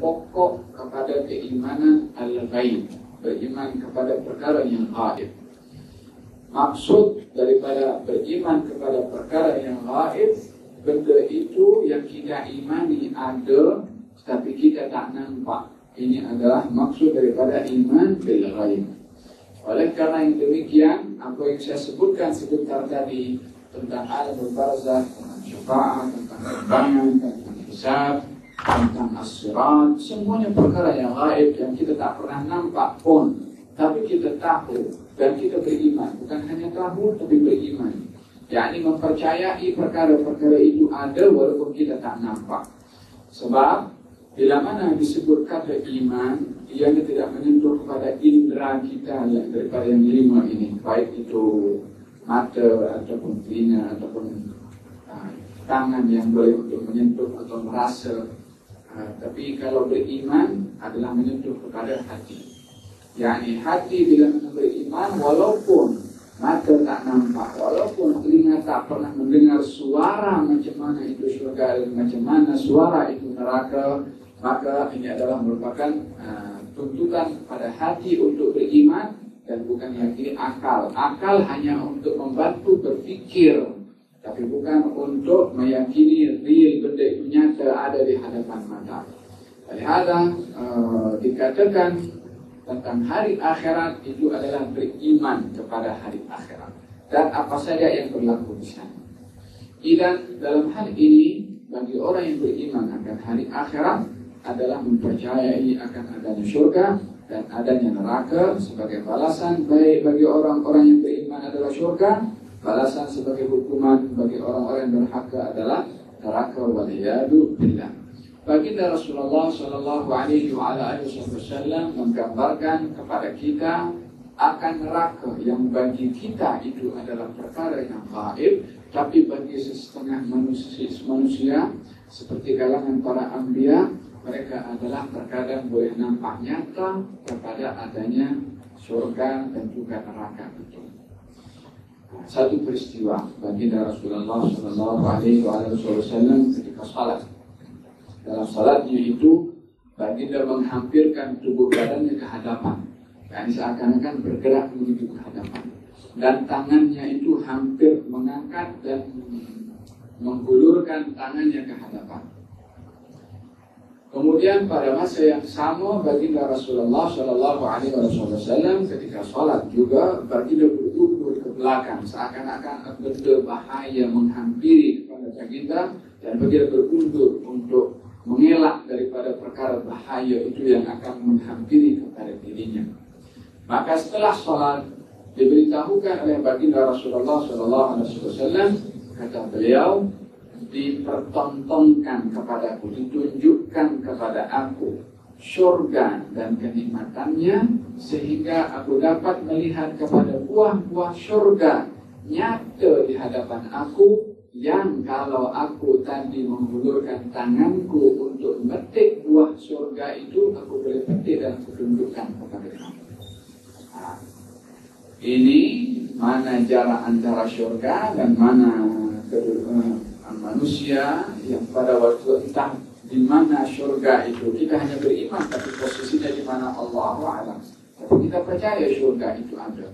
pokok kepada keimanan al-ghaib, beriman kepada perkara yang gaib. Maksud daripada beriman kepada perkara yang gaib, benda itu yang kita imani ada, tapi kita tak nampak. Ini adalah maksud daripada iman bil ghaib. Oleh karena yang demikian, apa yang saya sebutkan sebentar tadi tentang alam barzah, tentang syafaat, tentang kembangan, tentang hisab, tentang asirat, semuanya perkara yang gaib yang kita tak pernah nampak pun, tapi kita tahu dan kita beriman. Bukan hanya tahu, tapi beriman. yakni mempercayai perkara-perkara itu ada walaupun kita tak nampak. Sebab bila mana disebut kata iman, ia tidak menyentuh kepada indera kita yang daripada yang lima ini, baik itu mata ataupun telinga ataupun uh, tangan yang boleh untuk menyentuh atau merasa Tapi kalau beriman adalah menyentuh kepada hati. Yani hati bila beriman walaupun mata tak nampak, walaupun telinga tak pernah mendengar suara macam mana itu syurga dan macam mana suara itu neraka, maka ini adalah merupakan uh, tuntutan pada hati untuk beriman dan bukan yakini akal. Akal hanya untuk membantu berfikir tapi bukan untuk meyakini real benda nyata ada di hadapan mata. Lihatlah uh, dikatakan tentang hari akhirat itu adalah beriman kepada hari akhirat dan apa saja yang berlaku di sana. Dan dalam hal ini bagi orang yang beriman akan hari akhirat adalah mempercayai akan adanya surga dan adanya neraka sebagai balasan baik bagi orang-orang yang beriman adalah surga balasan sebagai hukuman bagi orang-orang yang berhaka adalah neraka waliyadu billah. Baginda Rasulullah Wasallam menggambarkan kepada kita akan neraka yang bagi kita itu adalah perkara yang gaib, tapi bagi setengah manusia, manusia seperti kalangan para ambia mereka adalah terkadang boleh nampak nyata kepada adanya surga dan juga neraka itu satu peristiwa bagi Rasulullah Shallallahu Alaihi Wasallam ketika salat. Dalam salatnya itu baginda menghampirkan tubuh badannya ke hadapan, yani seakan-akan bergerak menuju ke hadapan. Dan tangannya itu hampir mengangkat dan menggulurkan tangannya ke hadapan. Kemudian pada masa yang sama baginda Rasulullah Shallallahu Alaihi Wasallam ketika sholat juga baginda ke belakang seakan-akan benda bahaya menghampiri kepada baginda dan baginda berundur untuk mengelak daripada perkara bahaya itu yang akan menghampiri kepada dirinya. Maka setelah sholat diberitahukan oleh baginda Rasulullah Shallallahu Alaihi Wasallam kata beliau dipertontonkan kepadaku, ditunjukkan kepada aku surga dan kenikmatannya sehingga aku dapat melihat kepada buah-buah surga nyata di hadapan aku yang kalau aku tadi menghulurkan tanganku untuk metik buah surga itu aku boleh petik dan aku tunjukkan kepada kamu. Ini mana jarak antara surga dan mana kedua, manusia yang pada waktu entah di mana surga itu? Kita hanya beriman tapi posisinya di mana? Allah alam. Tapi kita percaya surga itu ada.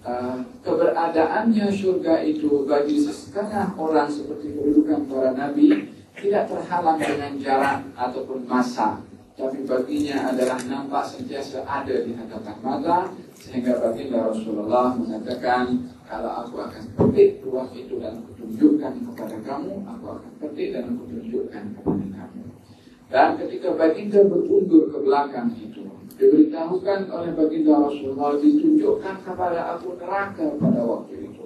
Uh, keberadaannya surga itu bagi setengah orang seperti kedudukan para nabi tidak terhalang dengan jarak ataupun masa. Tapi baginya adalah nampak sentiasa ada di hadapan mata sehingga baginda Rasulullah mengatakan kalau aku akan petik ruang itu dan aku tunjukkan kepada kamu, aku akan petik dan aku tunjukkan kepada kamu. Dan ketika baginda berundur ke belakang itu, diberitahukan oleh baginda Rasulullah ditunjukkan kepada aku neraka pada waktu itu.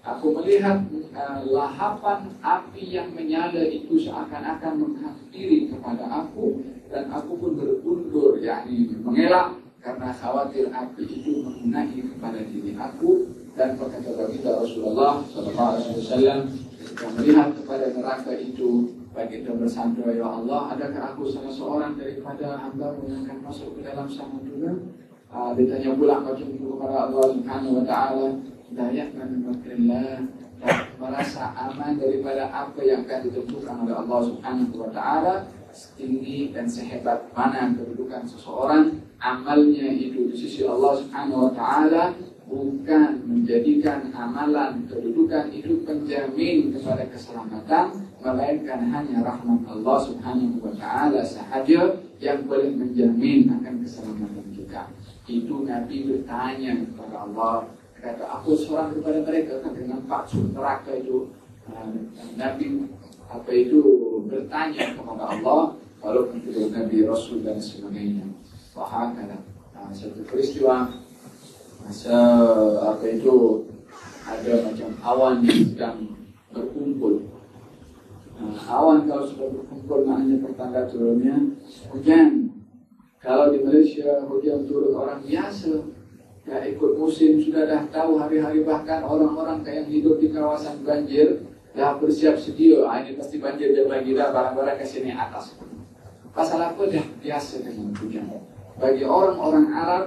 Aku melihat uh, lahapan api yang menyala itu seakan-akan menghampiri kepada aku dan aku pun berundur, yakni mengelak karena khawatir api itu mengenai kepada diri aku dan berkata baginda Rasulullah SAW ketika melihat kepada neraka itu baginda bersandra ya Allah adakah aku salah seorang daripada hamba yang akan masuk ke dalam juga uh, ditanya pula macam itu kepada Allah Subhanahu Wa Taala dayatkan makrillah dan merasa aman daripada apa yang akan ditentukan oleh Allah Subhanahu Wa Taala setinggi dan sehebat mana kedudukan seseorang, amalnya itu di sisi Allah Subhanahu wa taala bukan menjadikan amalan kedudukan itu penjamin kepada keselamatan, melainkan hanya rahmat Allah Subhanahu wa taala sahaja yang boleh menjamin akan keselamatan kita. Itu Nabi bertanya kepada Allah, kata aku seorang kepada mereka. Kan nampak neraka itu Nabi apa itu bertanya kepada Allah walaupun itu Nabi Rasul dan sebagainya. Wahakala nah, satu peristiwa masa apa itu ada macam awan yang sedang berkumpul nah, awan kalau sudah berkumpul maknanya pertanda turunnya. Hujan kalau di Malaysia hujan turun orang biasa ya ikut musim sudah dah tahu hari-hari bahkan orang-orang yang hidup di kawasan banjir dah bersiap sedia ah, ini pasti banjir dia bagi dah barang-barang ke sini atas. Pasal apa? Dah biasa dengan hujan. Bagi orang-orang Arab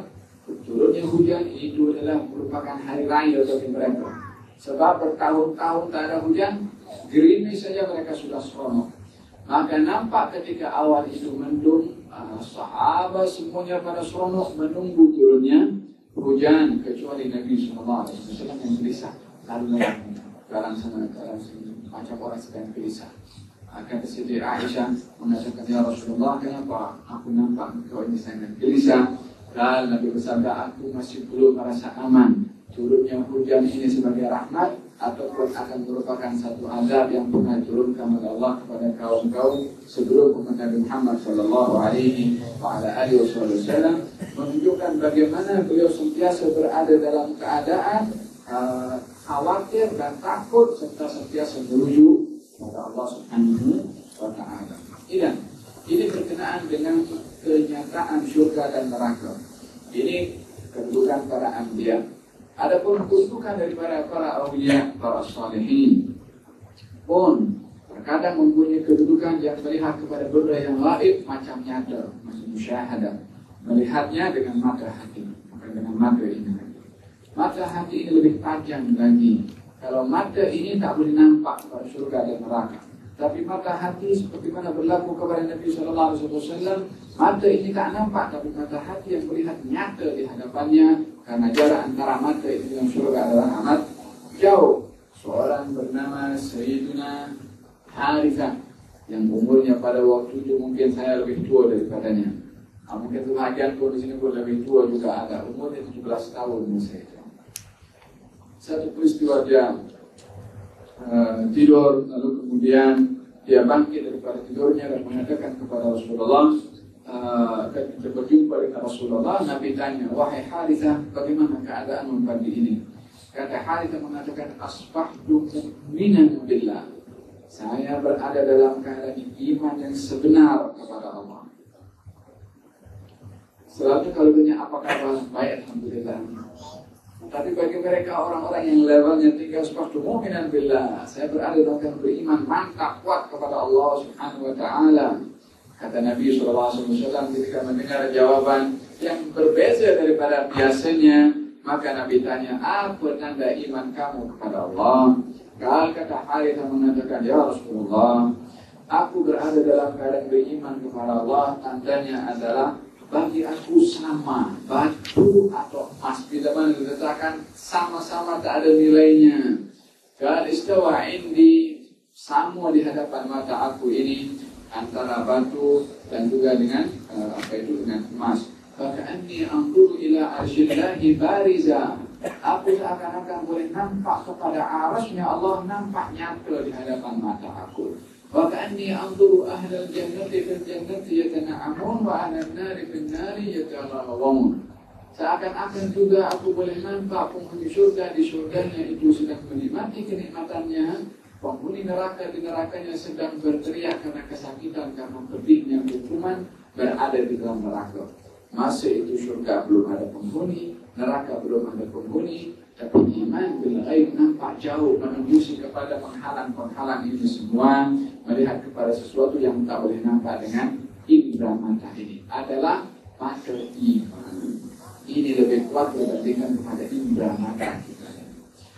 turunnya hujan itu adalah merupakan hari raya bagi mereka. Sebab bertahun-tahun tak ada hujan gerimis saja mereka sudah seronok. Maka nampak ketika awal itu mendung uh, sahabat semuanya pada seronok menunggu turunnya hujan kecuali Nabi Sallallahu Alaihi Wasallam yang gelisah. Lalu sekarang sana sini macam orang sedang gelisah. Akan Siti Aisyah mengatakan ya Rasulullah kenapa aku nampak kau ini sangat gelisah? Dan Nabi bersabda aku masih belum merasa aman. Turunnya hujan ini sebagai rahmat ataupun akan merupakan satu adab yang pernah turunkan oleh Allah kepada kaum-kaum sebelum Nabi Muhammad Shallallahu Alaihi Wasallam menunjukkan bagaimana beliau sentiasa berada dalam keadaan uh, khawatir dan takut serta sentiasa merujuk kepada Allah Subhanahu wa taala. Ini ini berkenaan dengan kenyataan surga dan neraka. Ini kedudukan para anbiya. Adapun kedudukan daripada para awliya, para salihin pun terkadang mempunyai kedudukan yang melihat kepada benda yang lain macam nyata, macam musyahadah. Melihatnya dengan mata hati, bukan dengan mata ini. Mata hati ini lebih tajam lagi. Kalau mata ini tak boleh nampak pada surga dan neraka. Tapi mata hati seperti mana berlaku kepada Nabi Sallallahu Alaihi Wasallam, mata ini tak nampak, tapi mata hati yang melihat nyata di hadapannya karena jarak antara mata ini dengan surga adalah amat jauh. Seorang bernama Sayyidina Harithah yang umurnya pada waktu itu mungkin saya lebih tua daripadanya. Nah, mungkin sebagian pun di sini pun lebih tua juga ada. Umurnya 17 tahun saya satu peristiwa dia uh, tidur lalu kemudian dia bangkit daripada tidurnya dan mengatakan kepada Rasulullah ketika berjumpa dengan Rasulullah Nabi tanya wahai Harithah bagaimana keadaanmu pagi ini kata Harithah mengatakan asbahtu mu'minan billah. Saya berada dalam keadaan iman yang sebenar kepada Allah. Selalu kalau tanya apa kabar? Baik Alhamdulillah. Tapi bagi mereka orang-orang yang levelnya tinggi seperti mu'minan billah, saya berada dalam beriman mantap kuat kepada Allah Subhanahu wa taala. Kata Nabi SAW ketika mendengar jawaban yang berbeza daripada biasanya, maka Nabi tanya, apa tanda iman kamu kepada Allah? Kal kata Harithah mengatakan, Ya Rasulullah, aku berada dalam keadaan beriman kepada Allah, tandanya adalah bagi aku sama batu atau emas bila mana diletakkan sama-sama tak ada nilainya kalau istawa indi sama di hadapan mata aku ini antara batu dan juga dengan uh, apa itu dengan emas. Fakaanni angkuru ila arsyillahi bariza. Aku seakan-akan boleh nampak kepada arasnya Allah nampak nyata di hadapan mata aku. Fakaanni angkuru ahlal jannati fil jannati yatana'amun wa ahlal nari di nari yatalawamun. Seakan-akan juga aku boleh nampak penghuni surga di surganya itu sedang menikmati kenikmatannya Penghuni neraka di nerakanya sedang berteriak karena kesakitan, karena pedihnya hukuman berada di dalam neraka. Masa itu surga belum ada penghuni, neraka belum ada penghuni, tapi iman bil ghaib nampak jauh menembusi kepada penghalang-penghalang ini semua melihat kepada sesuatu yang tak boleh nampak dengan indera mata ini adalah mata iman. Ini lebih kuat dibandingkan kepada indera mata.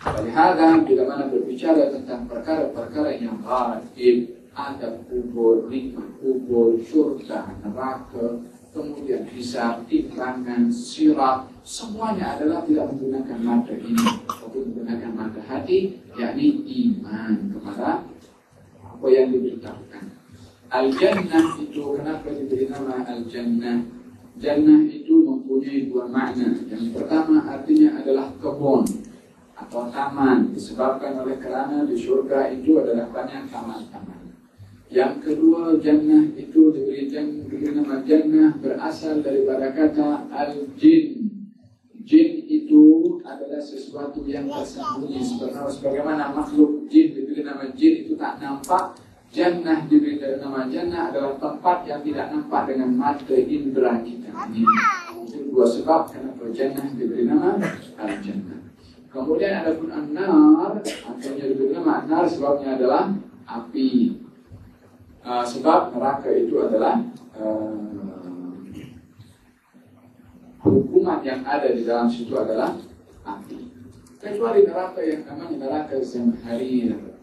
Walihada bila mana berbicara tentang perkara-perkara yang gaib ada kubur, nikmat kubur, surga, neraka, kemudian hisab, timbangan, sirat, semuanya adalah tidak menggunakan mata ini, tapi menggunakan mata hati, yakni iman kepada apa yang diberitahukan. Al-Jannah itu kenapa diberi nama Al-Jannah? Jannah itu mempunyai dua makna. Yang pertama artinya adalah kebun atau taman disebabkan oleh kerana di surga itu adalah banyak taman-taman. Yang kedua jannah itu diberi, diberi nama jannah berasal daripada kata al-jin. Jin itu adalah sesuatu yang tersembunyi sebagaimana makhluk jin diberi nama jin itu tak nampak Jannah diberi nama jannah adalah tempat yang tidak nampak dengan mata indera kita. Ini itu dua sebab kenapa jannah diberi nama al-jannah. Kemudian ada pun an-nar, artinya diberi nama an-nar sebabnya adalah api. Uh, sebab neraka itu adalah uh, hukuman yang ada di dalam situ adalah api. Kecuali neraka yang namanya neraka Zamharir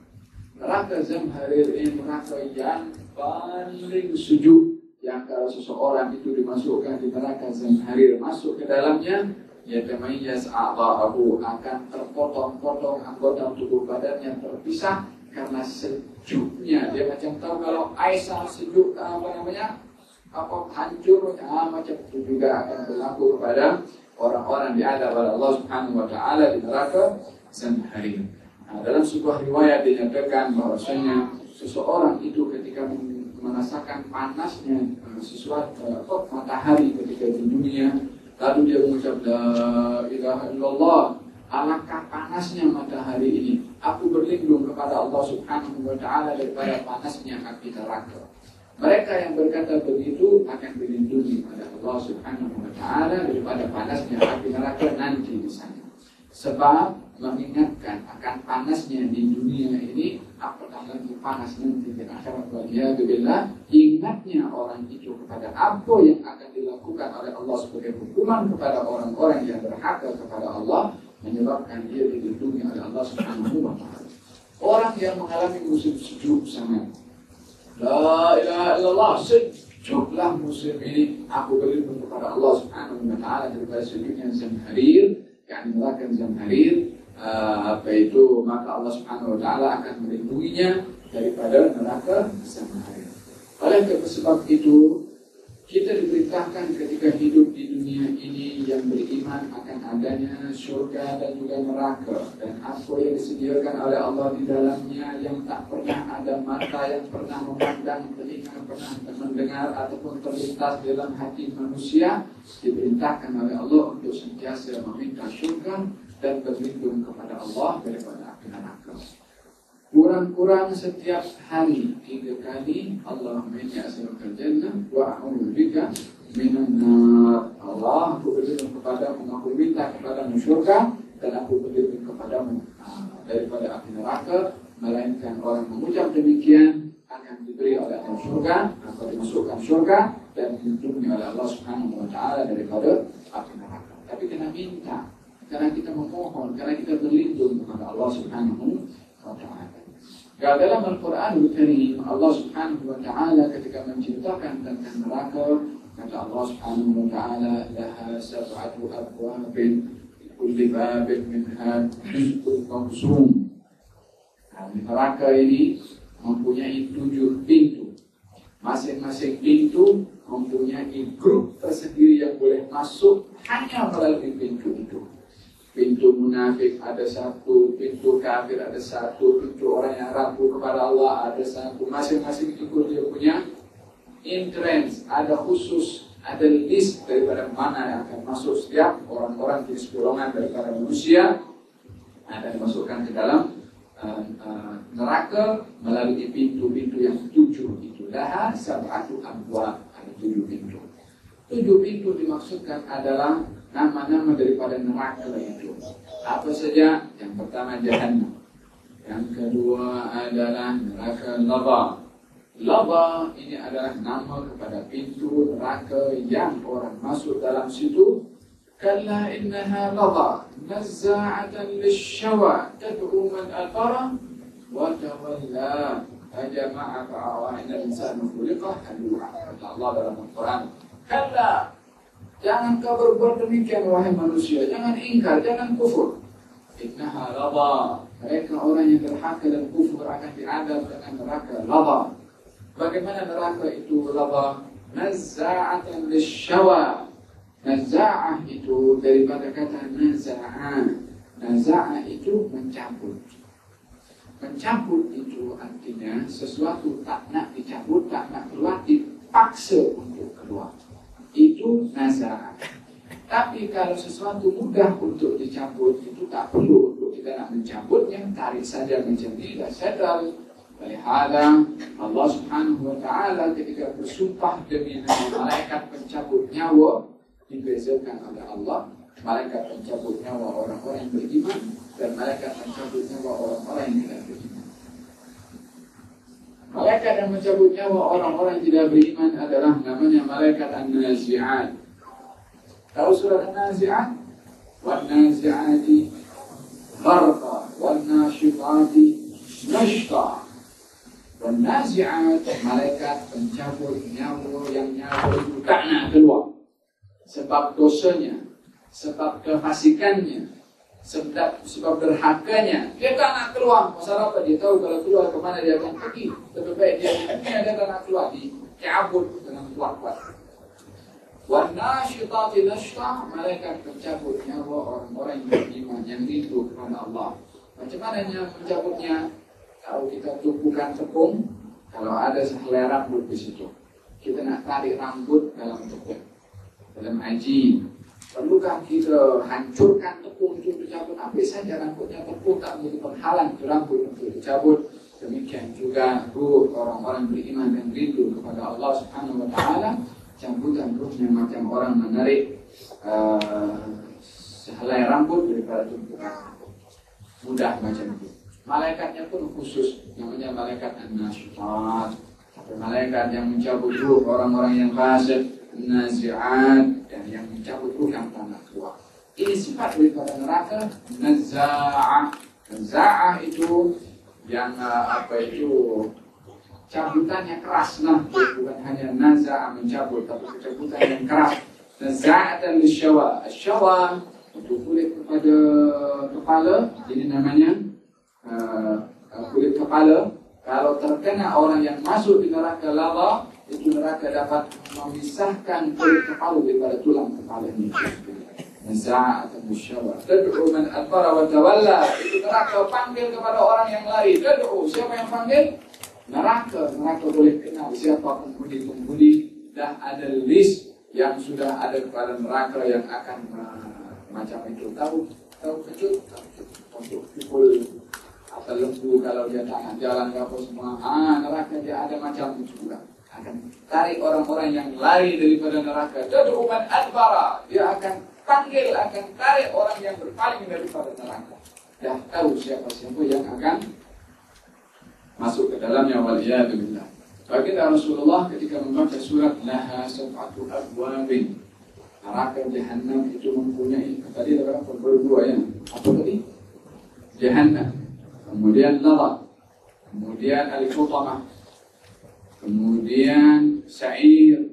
neraka Zamharir ini neraka yang paling sejuk yang kalau seseorang itu dimasukkan di neraka Zamharir masuk ke dalamnya ya tamayyaz a'dha'ahu akan terpotong-potong anggota tubuh badannya terpisah karena sejuknya. Dia macam tahu kalau Aisyah sejuk apa namanya apa hancur ah, macam itu juga akan berlaku kepada orang-orang. Di ada pada Allah Subhanahu wa taala di neraka Zamharir Nah, dalam sebuah riwayat dinyatakan bahwasanya seseorang itu ketika merasakan panasnya eh, sesuatu uh, matahari ketika di dunia lalu dia mengucap la ilaha illallah. Alangkah panasnya matahari ini? Aku berlindung kepada Allah subhanahu wa ta'ala daripada panasnya api neraka mereka yang berkata begitu akan dilindungi pada Allah subhanahu wa ta'ala daripada panasnya api neraka nanti di sana sebab mengingatkan akan panasnya di dunia ini apakah lagi panas nanti di akhirat waliyadzubillah ingatnya orang itu kepada apa yang akan dilakukan oleh Allah sebagai hukuman kepada orang-orang yang berhak kepada Allah menyebabkan dia dilindungi oleh Allah Subhanahu wa. Orang yang mengalami musim sejuk sangat. La ilaha illallah sejuklah musim ini aku berlindung kepada Allah Subhanahu wa taala daripada sejuknya Zamharir, yang neraka Zamharir uh, apa itu maka Allah Subhanahu wa taala akan melindunginya daripada neraka samaya. Oleh sebab itu kita diberitakan ketika hidup di dunia ini yang beriman akan adanya surga dan juga neraka dan apa yang disediakan oleh Allah di dalamnya yang tak pernah ada mata yang pernah memandang telinga pernah mendengar ataupun terlintas dalam hati manusia diberitakan oleh Allah untuk sentiasa meminta surga dan berlindung kepada Allah daripada neraka. Kurang-kurang setiap hari tiga kali Allah as'aluka jannah wa a'udzu bika minan. Allah aku berlindung kepadamu, aku minta kepadamu surga dan aku berlindung kepadamu ah, daripada api neraka. Melainkan orang mengucap demikian akan diberi oleh Allah surga atau dimasukkan surga dan dilindungi oleh Allah Subhanahu wa taala daripada api neraka. Tapi kena minta karena kita memohon, karena kita berlindung kepada Allah Subhanahu wa taala. Ya, dalam Al-Quran Al-Karim Allah Subhanahu wa taala ketika menceritakan tentang neraka kata Allah Subhanahu wa taala laha sab'atu abwabin kulli babin minha juz'un mawsum. Nah, neraka ini mempunyai tujuh pintu. Masing-masing pintu mempunyai grup tersendiri yang boleh masuk hanya melalui pintu itu pintu munafik ada satu, pintu kafir ada satu, pintu orang yang rapuh kepada Allah ada satu. Masing-masing itu dia punya entrance, ada khusus, ada list daripada mana yang akan masuk setiap orang-orang jenis golongan daripada manusia ada dimasukkan ke dalam uh, uh, neraka melalui pintu-pintu yang tujuh itu. Daha sab'atu abwa ada tujuh pintu. Tujuh pintu dimaksudkan adalah nama-nama daripada neraka itu. Apa saja? Yang pertama jahannam. Yang kedua adalah neraka lava. Lava ini adalah nama kepada pintu neraka yang orang masuk dalam situ. Kalla innaha lava nazza'atan lishawa tad'u man adbara wa tawalla. jama'a fa'awa inna insana khuliqa halu'a Allah dalam Al-Quran kalla jangan kau berbuat demikian wahai manusia jangan ingkar jangan kufur innaha laba mereka orang yang derhaka dan kufur akan diadab dengan neraka laba bagaimana neraka itu laba nazza'atan lisyawa Naza'ah itu daripada kata naza'ah. Naza'ah itu mencabut. Mencabut itu artinya sesuatu tak nak dicabut, tak nak keluar, dipaksa untuk keluar. Itu naza'ah. Tapi kalau sesuatu mudah untuk dicabut, itu tak perlu untuk kita nak mencabutnya, tarik saja menjadi sadar. Walihada Allah subhanahu wa ta'ala ketika bersumpah demi malaikat pencabut nyawa, dibezakan oleh Allah malaikat pencabut nyawa orang-orang yang beriman dan malaikat pencabut nyawa orang-orang yang tidak beriman. Malaikat yang mencabut nyawa orang-orang tidak beriman adalah namanya malaikat An-Nazi'at. Tahu surah An-Nazi'at? Wan-Nazi'ati gharqa wan-nashitati nashta. Wan-Nazi'at malaikat pencabut nyawa yang nyawa itu tak nak keluar sebab dosanya, sebab kefasikannya, sebab sebab derhakanya, dia tak nak keluar. Masalah apa? Dia tahu kalau keluar ke mana dia akan pergi. Lebih baik dia di dunia tak nak keluar. Dicabut dengan kuat-kuat. Warna syitati nashta Malaikat pencabut nyawa orang-orang yang beriman Yang rindu kepada Allah Macam mana yang mencabutnya Kalau kita tumpukan tepung Kalau ada sehelai rambut di situ Kita nak tarik rambut dalam tepung dalam haji perlukah kita hancurkan tepung untuk dicabut habis saja rambutnya tepung tak menjadi penghalang ke rambut untuk dicabut. Demikian juga ruh orang-orang beriman dan rindu kepada Allah Subhanahu wa taala cambutan ruhnya macam orang menarik uh, sehelai rambut daripada tumpukan mudah macam itu. Malaikatnya pun khusus namanya malaikat an-nasyat malaikat yang mencabut ruh orang-orang yang fasik nazi'at dan yang mencabut ruh yang tanah keluar. Ini sifat daripada neraka naza'ah. Naza'ah itu yang uh, apa itu cabutannya keras nah bukan hanya naza'ah mencabut tapi cabutan yang keras naza'atan lisyawa syawa untuk kulit kepada kepala ini namanya uh, kulit kepala kalau terkena orang yang masuk di neraka lava itu neraka dapat memisahkan kulit kepala daripada tulang kepala ini. Tad'u man adbara wa tawalla. Itu neraka panggil kepada orang yang lari. Tad'u. Siapa yang panggil? Neraka. Neraka boleh kenal siapa penghuni-penghuni. Dah ada list yang sudah ada kepada neraka yang akan uh, macam itu. Tahu? Tahu kecut? Untuk pukul atau lembu kalau dia tak jalan apa semua. Ah, neraka dia ada macam itu juga akan tarik orang-orang yang lari daripada neraka. Tad'uman adbara. Dia akan panggil, akan tarik orang yang berpaling daripada neraka. Dah tahu siapa-siapa yang akan masuk ke dalamnya waliyadzubillah. Baginda Rasulullah ketika membaca surat Laha Sab'atu Abwabin Neraka Jahannam itu mempunyai Tadi ada berapa? Berdua ya Apa tadi? Jahannam Kemudian Lala Kemudian Al-Futamah kemudian syair,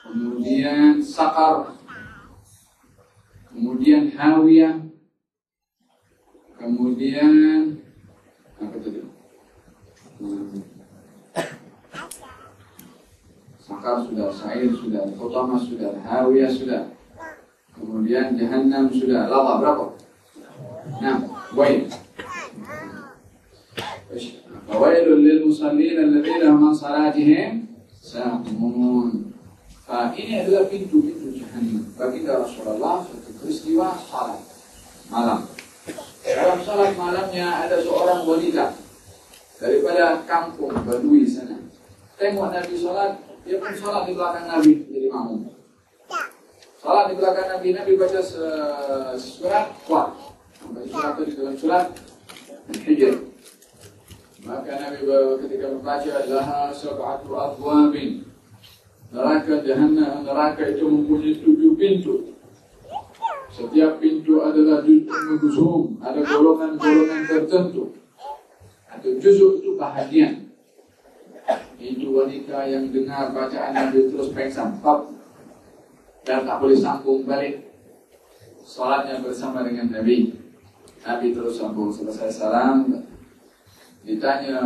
kemudian sakar, kemudian hawiyah, kemudian apa tadi? Sakar sudah, syair sudah, utama sudah, hawiyah sudah, kemudian jahannam sudah, lava berapa? Nah, baik. فويل للمصلين الذين هم عن صلاتهم ساهون ini adalah pintu-pintu jahannam bagi Rasulullah satu peristiwa salat malam. Dalam salat malamnya ada seorang wanita daripada kampung Badui sana. Tengok Nabi salat, dia pun salat di belakang Nabi jadi makmum. Salat di belakang Nabi, Nabi baca surat kuat. Baca surat itu di dalam surat Hijr. Maka Nabi ketika membaca laha sab'atu abwabin neraka jahannam neraka itu mempunyai tujuh pintu. Setiap pintu adalah juz'un ada golongan-golongan tertentu. Atau juzuk itu bahagian. itu wanita yang dengar bacaan Nabi terus pengsan, stop, dan tak boleh sambung balik sholatnya bersama dengan Nabi. Nabi terus sambung selesai salam, ditanya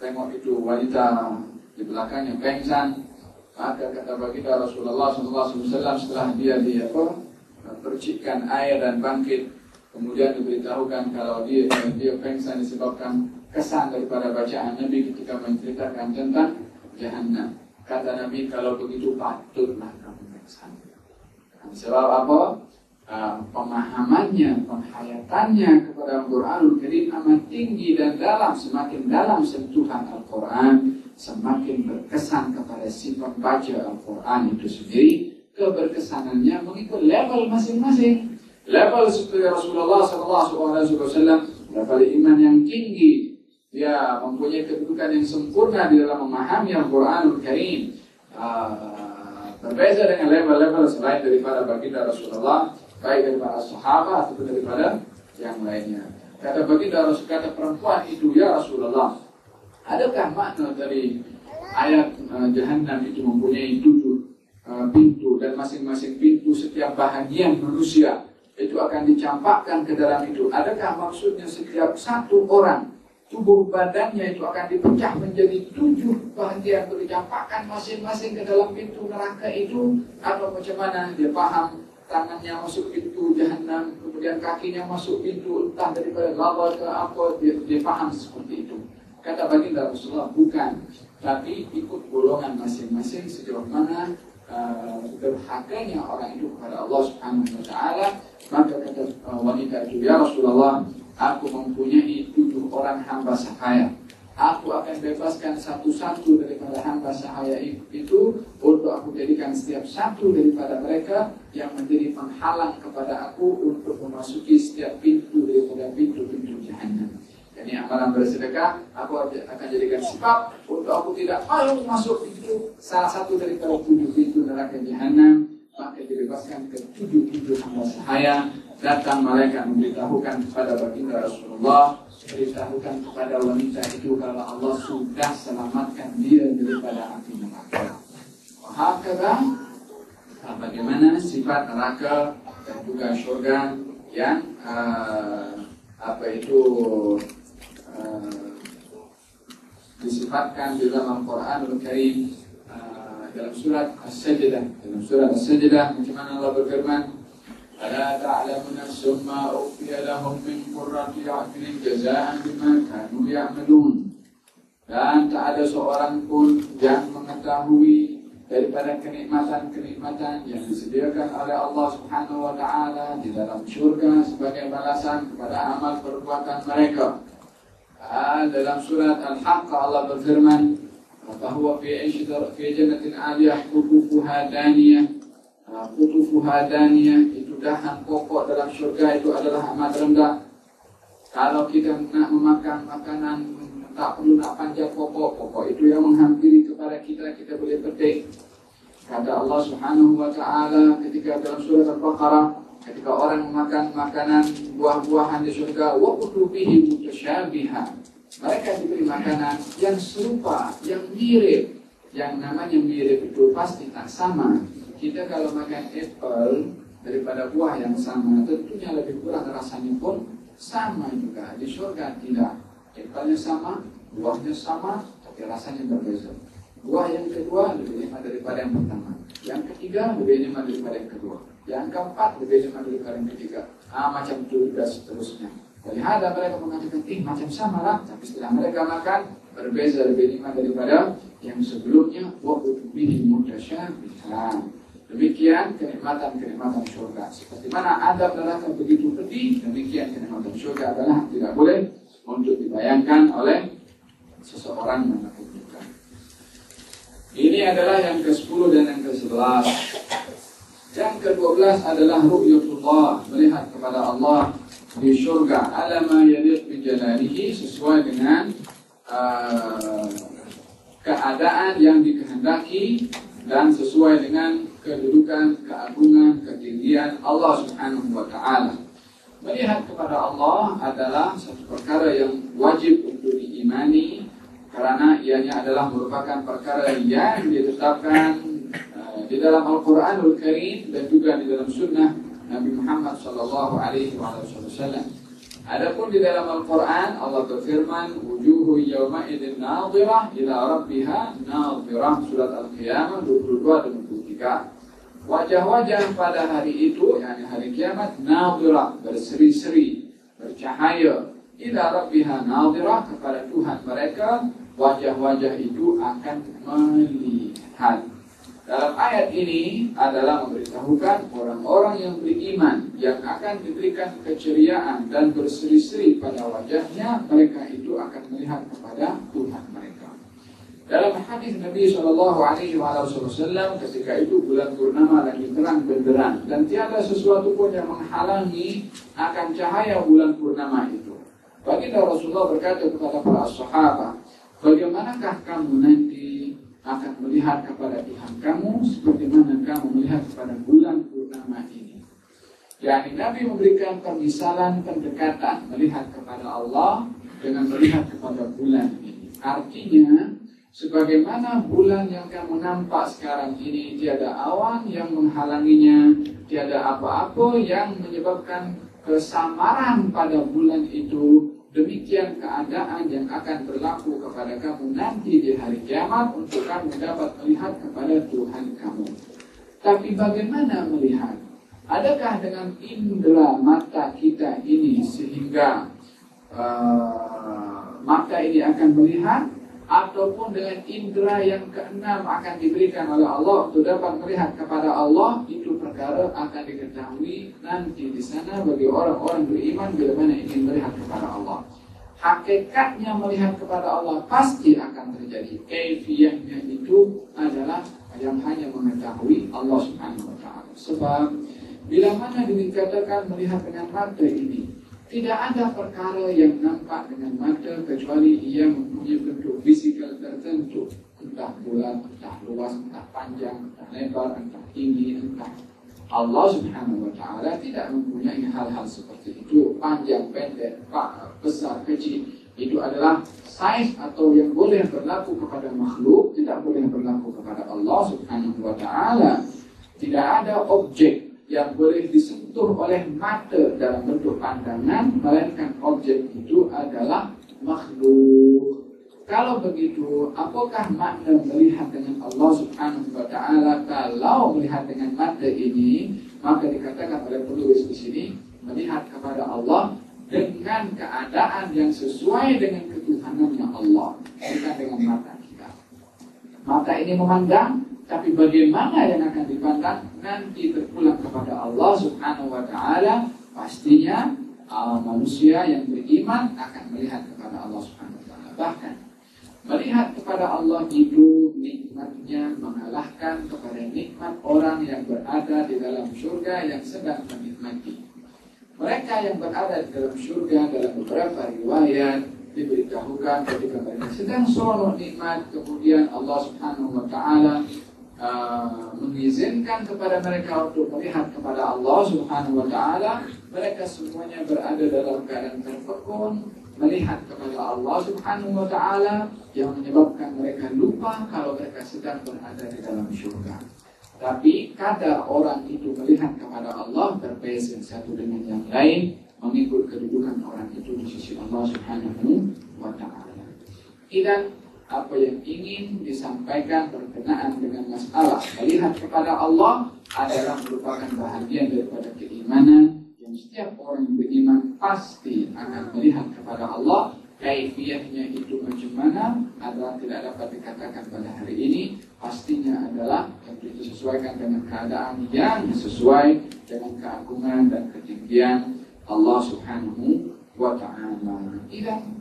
tengok itu wanita di belakangnya pengsan, maka kata baginda Rasulullah SAW setelah dia di apa percikan air dan bangkit kemudian diberitahukan kalau dia dia pengsan disebabkan kesan daripada bacaan Nabi ketika menceritakan tentang jahanam. Kata Nabi kalau begitu patutlah kamu pengsan. Sebab apa? Uh, pemahamannya, penghayatannya kepada Al-Quranul Karim amat tinggi dan dalam, semakin dalam sentuhan Al-Quran, semakin berkesan kepada si pembaca Al-Quran itu sendiri, keberkesanannya mengikut level masing-masing. Level seperti Rasulullah SAW, level iman yang tinggi, dia mempunyai kedudukan yang sempurna di dalam memahami Al-Quranul Karim. Uh, berbeza dengan level-level selain daripada baginda Rasulullah, baik daripada sahabat atau daripada yang lainnya. Kata baginda Rasul, kata perempuan itu, ya Rasulullah, adakah makna dari ayat uh, Jahannam itu mempunyai uh, pintu dan masing-masing pintu setiap bahagian manusia itu akan dicampakkan ke dalam itu. Adakah maksudnya setiap satu orang tubuh badannya itu akan dipecah menjadi tujuh bagian dicampakkan masing-masing ke dalam pintu neraka itu? Atau macam mana? Dia paham tangannya masuk pintu jahanam kemudian kakinya masuk pintu entah daripada lava ke apa dia, dia paham seperti itu. Kata baginda Rasulullah bukan tapi ikut golongan masing-masing sejauh mana berhakanya orang itu kepada Allah Subhanahu wa taala maka kata uh, wanita itu ya Rasulullah Aku mempunyai tujuh orang hamba sahaya. Aku akan bebaskan satu-satu daripada hamba sahaya itu untuk aku jadikan setiap satu daripada mereka yang menjadi penghalang kepada aku untuk memasuki setiap pintu daripada pintu-pintu jahanam. Jadi amalan bersedekah aku akan jadikan sebab untuk aku tidak malu masuk pintu salah satu daripada tujuh pintu neraka jahanam maka dibebaskan ke tujuh pintu hamba sahaya datang malaikat memberitahukan kepada baginda Rasulullah beritahukan kepada wanita itu kalau Allah sudah selamatkan dia daripada api neraka. Hakada bagaimana sifat neraka dan juga surga yang uh, apa itu uh, disifatkan di dalam Al-Quranul Karim uh, dalam surat As-Sajdah dalam surat As-Sajdah bagaimana Allah berfirman ألا تعلم نفس ما أخفي لهم من قرة أعين جزاء بما كانوا يعملون dan tak ada seorang pun yang mengetahui daripada kenikmatan-kenikmatan yang disediakan oleh Allah Subhanahu wa taala di dalam surga sebagai balasan kepada amal perbuatan mereka. Dan dalam surat Al-Haqq Allah berfirman, "Bahwa fi fi jannatin 'aliyah qutufuha daniyah." Qutufuha daniyah dahan pokok dalam surga itu adalah amat rendah. Kalau kita nak memakan makanan tak perlu nak panjat pokok, pokok itu yang menghampiri kepada kita, kita boleh petik. Kata Allah Subhanahu wa taala ketika dalam surat Al-Baqarah, ketika orang memakan makanan buah-buahan di surga, mutasyabiha. Mereka diberi makanan yang serupa, yang mirip. Yang namanya mirip itu pasti tak sama. Kita kalau makan apple, daripada buah yang sama tentunya lebih kurang rasanya pun sama juga di surga tidak Epalnya sama buahnya sama tapi rasanya berbeda buah yang kedua lebih nikmat daripada yang pertama yang ketiga lebih nikmat daripada yang kedua yang keempat lebih nikmat daripada yang ketiga ah macam itu juga seterusnya ada mereka mengatakan ih macam sama lah tapi setelah mereka makan berbeza lebih nikmat daripada yang sebelumnya wa bihi mutasyabihan Demikian kenikmatan-kenikmatan surga. Seperti mana adab neraka begitu pedih, demikian kenikmatan surga adalah tidak boleh untuk dibayangkan oleh seseorang mana pun juga. Ini adalah yang ke-10 dan yang ke-11. Yang ke-12 adalah ru'yatullah, melihat kepada Allah di surga. Alama yadid bijalalihi sesuai dengan uh, keadaan yang dikehendaki dan sesuai dengan kedudukan, keagungan, ketinggian Allah Subhanahu wa taala. Melihat kepada Allah adalah satu perkara yang wajib untuk diimani karena ianya adalah merupakan perkara yang ditetapkan di dalam Al-Quranul Karim dan juga di dalam Sunnah Nabi Muhammad Sallallahu Alaihi Wasallam. Adapun di dalam Al-Quran Allah berfirman wujuhu yawma idin nadhirah ila rabbiha nadhirah surat Al-Qiyamah 22 dan 23. Wajah-wajah pada hari itu, yakni hari kiamat, nadhirah, berseri-seri, bercahaya. Ila rabbiha nadhirah kepada Tuhan mereka wajah-wajah itu akan melihat. Dalam ayat ini adalah memberitahukan orang-orang yang beriman yang akan diberikan keceriaan dan berseri-seri pada wajahnya, mereka itu akan melihat kepada Tuhan mereka. Dalam hadis Nabi Shallallahu Alaihi Wasallam ketika itu bulan purnama lagi terang benderang dan tiada sesuatu pun yang menghalangi akan cahaya bulan purnama itu. Baginda Rasulullah berkata kepada para sahabat, Bagaimanakah kamu nanti akan melihat kepada Tuhan kamu sebagaimana kamu melihat kepada bulan purnama ini? Yani Nabi memberikan permisalan pendekatan melihat kepada Allah dengan melihat kepada bulan ini. Artinya, sebagaimana bulan yang kamu nampak sekarang ini tiada awan yang menghalanginya, tiada apa-apa yang menyebabkan kesamaran pada bulan itu Demikian keadaan yang akan berlaku kepada kamu nanti di hari kiamat untuk kamu dapat melihat kepada Tuhan kamu. Tapi bagaimana melihat? Adakah dengan indera mata kita ini sehingga uh, mata ini akan melihat? Ataupun dengan indera yang keenam akan diberikan oleh Allah untuk dapat melihat kepada Allah itu perkara akan diketahui nanti di sana bagi orang-orang beriman bila mana ingin melihat kepada Allah. Hakikatnya melihat kepada Allah pasti akan terjadi. Kefiahnya itu adalah yang hanya mengetahui Allah Subhanahu wa taala. Sebab bila mana dikatakan melihat dengan mata ini tidak ada perkara yang nampak dengan mata kecuali ia mempunyai bentuk fisikal tertentu. Entah bulat, entah luas, entah panjang, entah lebar, entah tinggi, entah Allah subhanahu wa ta'ala tidak mempunyai hal-hal seperti itu. Panjang, pendek, besar, kecil. Itu adalah size atau yang boleh berlaku kepada makhluk, tidak boleh berlaku kepada Allah subhanahu wa ta'ala. Tidak ada objek yang boleh disentuh oleh mata dalam bentuk pandangan, melainkan objek itu adalah makhluk. Kalau begitu, apakah makna melihat dengan Allah Subhanahu wa taala? Kalau melihat dengan mata ini, maka dikatakan oleh penulis di sini melihat kepada Allah dengan keadaan yang sesuai dengan ketuhanannya Allah, bukan dengan mata kita. Mata ini memandang, tapi bagaimana yang akan dipandang nanti terpulang kepada Allah Subhanahu wa taala, pastinya uh, manusia yang beriman akan melihat kepada Allah Subhanahu wa taala. Bahkan melihat kepada Allah itu nikmatnya mengalahkan kepada nikmat orang yang berada di dalam surga yang sedang menikmati. Mereka yang berada di dalam surga dalam beberapa riwayat diberitahukan ketika mereka sedang seronok nikmat kemudian Allah Subhanahu wa taala uh, mengizinkan kepada mereka untuk melihat kepada Allah Subhanahu wa taala, mereka semuanya berada dalam keadaan terpekun melihat kepada Allah Subhanahu wa taala yang menyebabkan mereka lupa kalau mereka sedang berada di dalam surga. Tapi kadar orang itu melihat kepada Allah berbeza satu dengan yang lain mengikut kedudukan orang itu di sisi Allah Subhanahu wa taala. Dan apa yang ingin disampaikan berkenaan dengan masalah melihat kepada Allah adalah merupakan bahagian daripada keimanan yang setiap orang beriman pasti akan melihat kepada Allah. Kaifiahnya itu macam mana? Adalah tidak dapat dikatakan pada hari ini. Pastinya adalah tentu itu sesuaikan dengan keadaan yang sesuai dengan keagungan dan ketinggian Allah Subhanahu wa taala. Tidak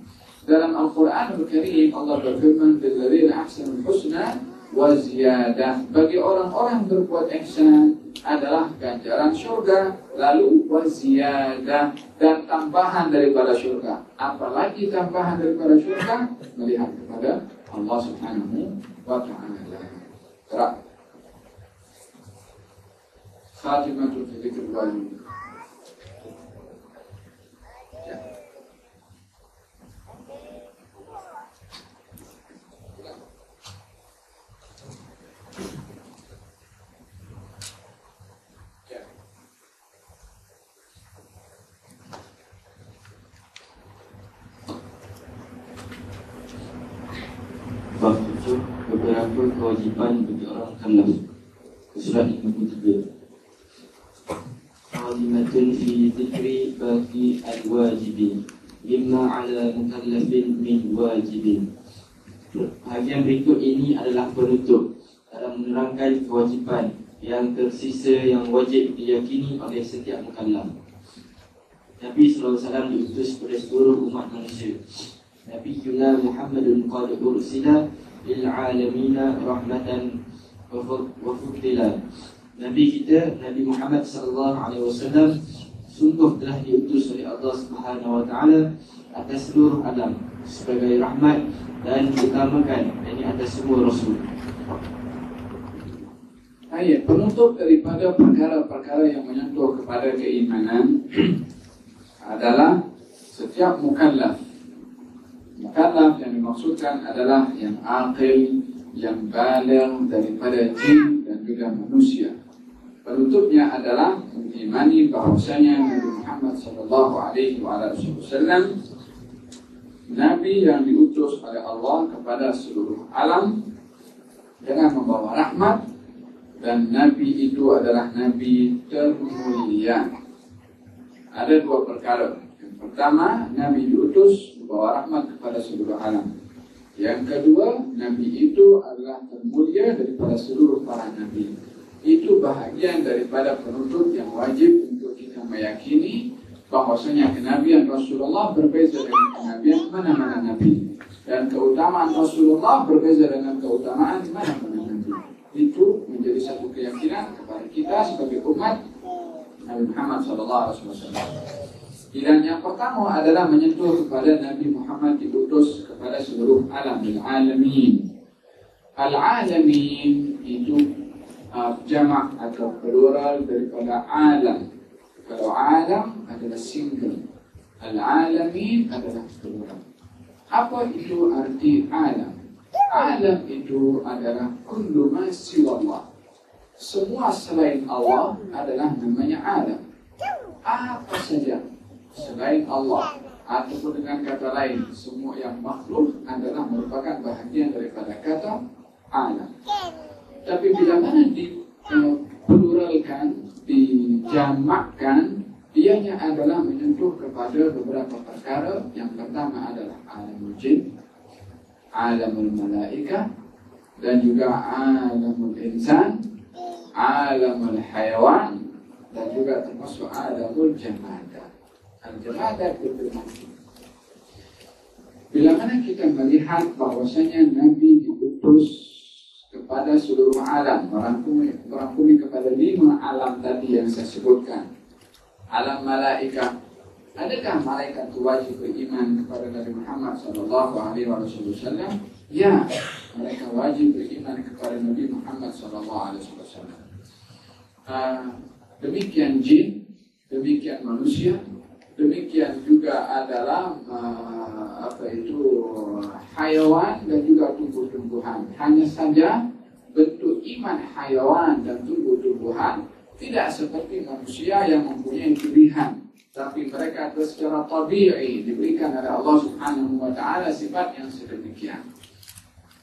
dalam Al-Quran Al-Karim Allah berfirman Billadzina ahsanul husna wa ziyadah. Bagi orang-orang berbuat ihsan adalah ganjaran surga Lalu wa ziyadah Dan tambahan daripada surga Apalagi tambahan daripada surga Melihat kepada Allah subhanahu wa ta'ala. Gerak Khatimatul Fikir Wali kewajiban bagi orang kalaf. Surat 53. Azimatun fi dhikri bagi al-wajibin Mimma ala mukallafin min wajibin Bahagian berikut ini adalah penutup dalam menerangkan kewajiban yang tersisa yang wajib diyakini oleh setiap mukallaf. Nabi SAW diutus kepada seluruh umat manusia. Nabi Yuna Muhammadun qad ursila lil alamina rahmatan wa. Nabi kita Nabi Muhammad sallallahu alaihi wasallam sungguh telah diutus oleh Allah Subhanahu wa taala atas seluruh alam sebagai rahmat dan diutamakan ini atas semua rasul. Ayat penutup daripada perkara-perkara yang menyentuh kepada keimanan adalah setiap mukallaf. Mukallaf yang dimaksudkan adalah yang akil, yang baligh daripada jin dan juga manusia. Penutupnya adalah mengimani bahwasanya Nabi Muhammad sallallahu alaihi wasallam Nabi yang diutus oleh Allah kepada seluruh alam dengan membawa rahmat dan Nabi itu adalah Nabi termulia. Ada dua perkara. Yang pertama, Nabi diutus membawa rahmat kepada seluruh alam. Yang kedua, Nabi itu adalah termulia daripada seluruh para Nabi. Itu bahagian daripada penuntut yang wajib untuk kita meyakini bahwasanya kenabian Rasulullah berbeza dengan kenabian mana-mana nabi dan keutamaan Rasulullah berbeza dengan keutamaan mana-mana nabi. Itu menjadi satu keyakinan kepada kita sebagai umat Nabi Muhammad SAW. Dan yang pertama adalah menyentuh kepada Nabi Muhammad diutus kepada seluruh alam alamin. Al-alamin itu uh, jamak atau plural daripada alam kalau alam adalah single, al-alamin adalah plural. Apa itu arti alam? Alam itu adalah kullu ma Allah. Semua selain Allah adalah namanya alam. Apa saja selain Allah ataupun dengan kata lain, semua yang makhluk adalah merupakan bahagian daripada kata alam. Tapi bila mana di uh, pluralkan dijamakkan ianya adalah menyentuh kepada beberapa perkara yang pertama adalah alam jin alamul malaika dan juga alamul insan alamul hayawan dan juga termasuk alamul jamadah bila mana kita melihat bahwasanya Nabi diutus kepada seluruh alam merangkumi, merangkumi kepada lima alam tadi yang saya sebutkan. Alam malaikat adakah malaikat itu wajib beriman kepada Nabi Muhammad Sallallahu Alaihi Wasallam? Ya mereka wajib beriman kepada Nabi Muhammad Sallallahu Alaihi Wasallam. Uh, demikian jin demikian manusia demikian juga adalah uh, apa itu hayawan dan juga tumbuh-tumbuhan. Hanya saja bentuk iman hayawan dan tumbuh-tumbuhan tidak seperti manusia yang mempunyai pilihan, tapi mereka itu secara tabi'i diberikan oleh Allah Subhanahu wa taala sifat yang sedemikian.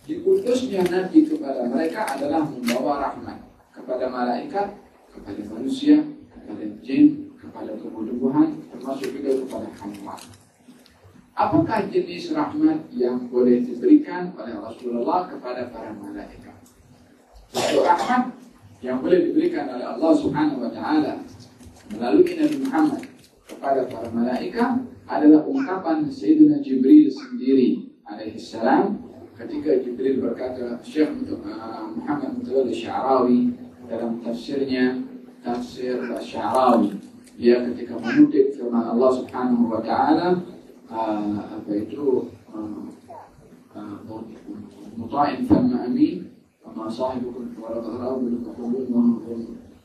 Diutusnya Nabi kepada mereka adalah membawa rahmat kepada malaikat, kepada manusia, kepada jin, kepada tumbuh-tumbuhan, termasuk juga kepada hayawan. Apakah jenis rahmat yang boleh diberikan oleh Rasulullah kepada para malaikat? Satu rahmat yang boleh diberikan oleh Allah Subhanahu wa taala melalui Nabi Muhammad kepada para malaikat adalah ungkapan Sayyidina Jibril sendiri alaihi salam ketika Jibril berkata Syekh uh, Muhammad Mutawalli Sya'rawi dalam tafsirnya tafsir Sya'rawi dia ketika mengutip firman Allah Subhanahu wa taala apa itu muta'in thumma amin وما صاحبكم ولقد راه بالقبول وما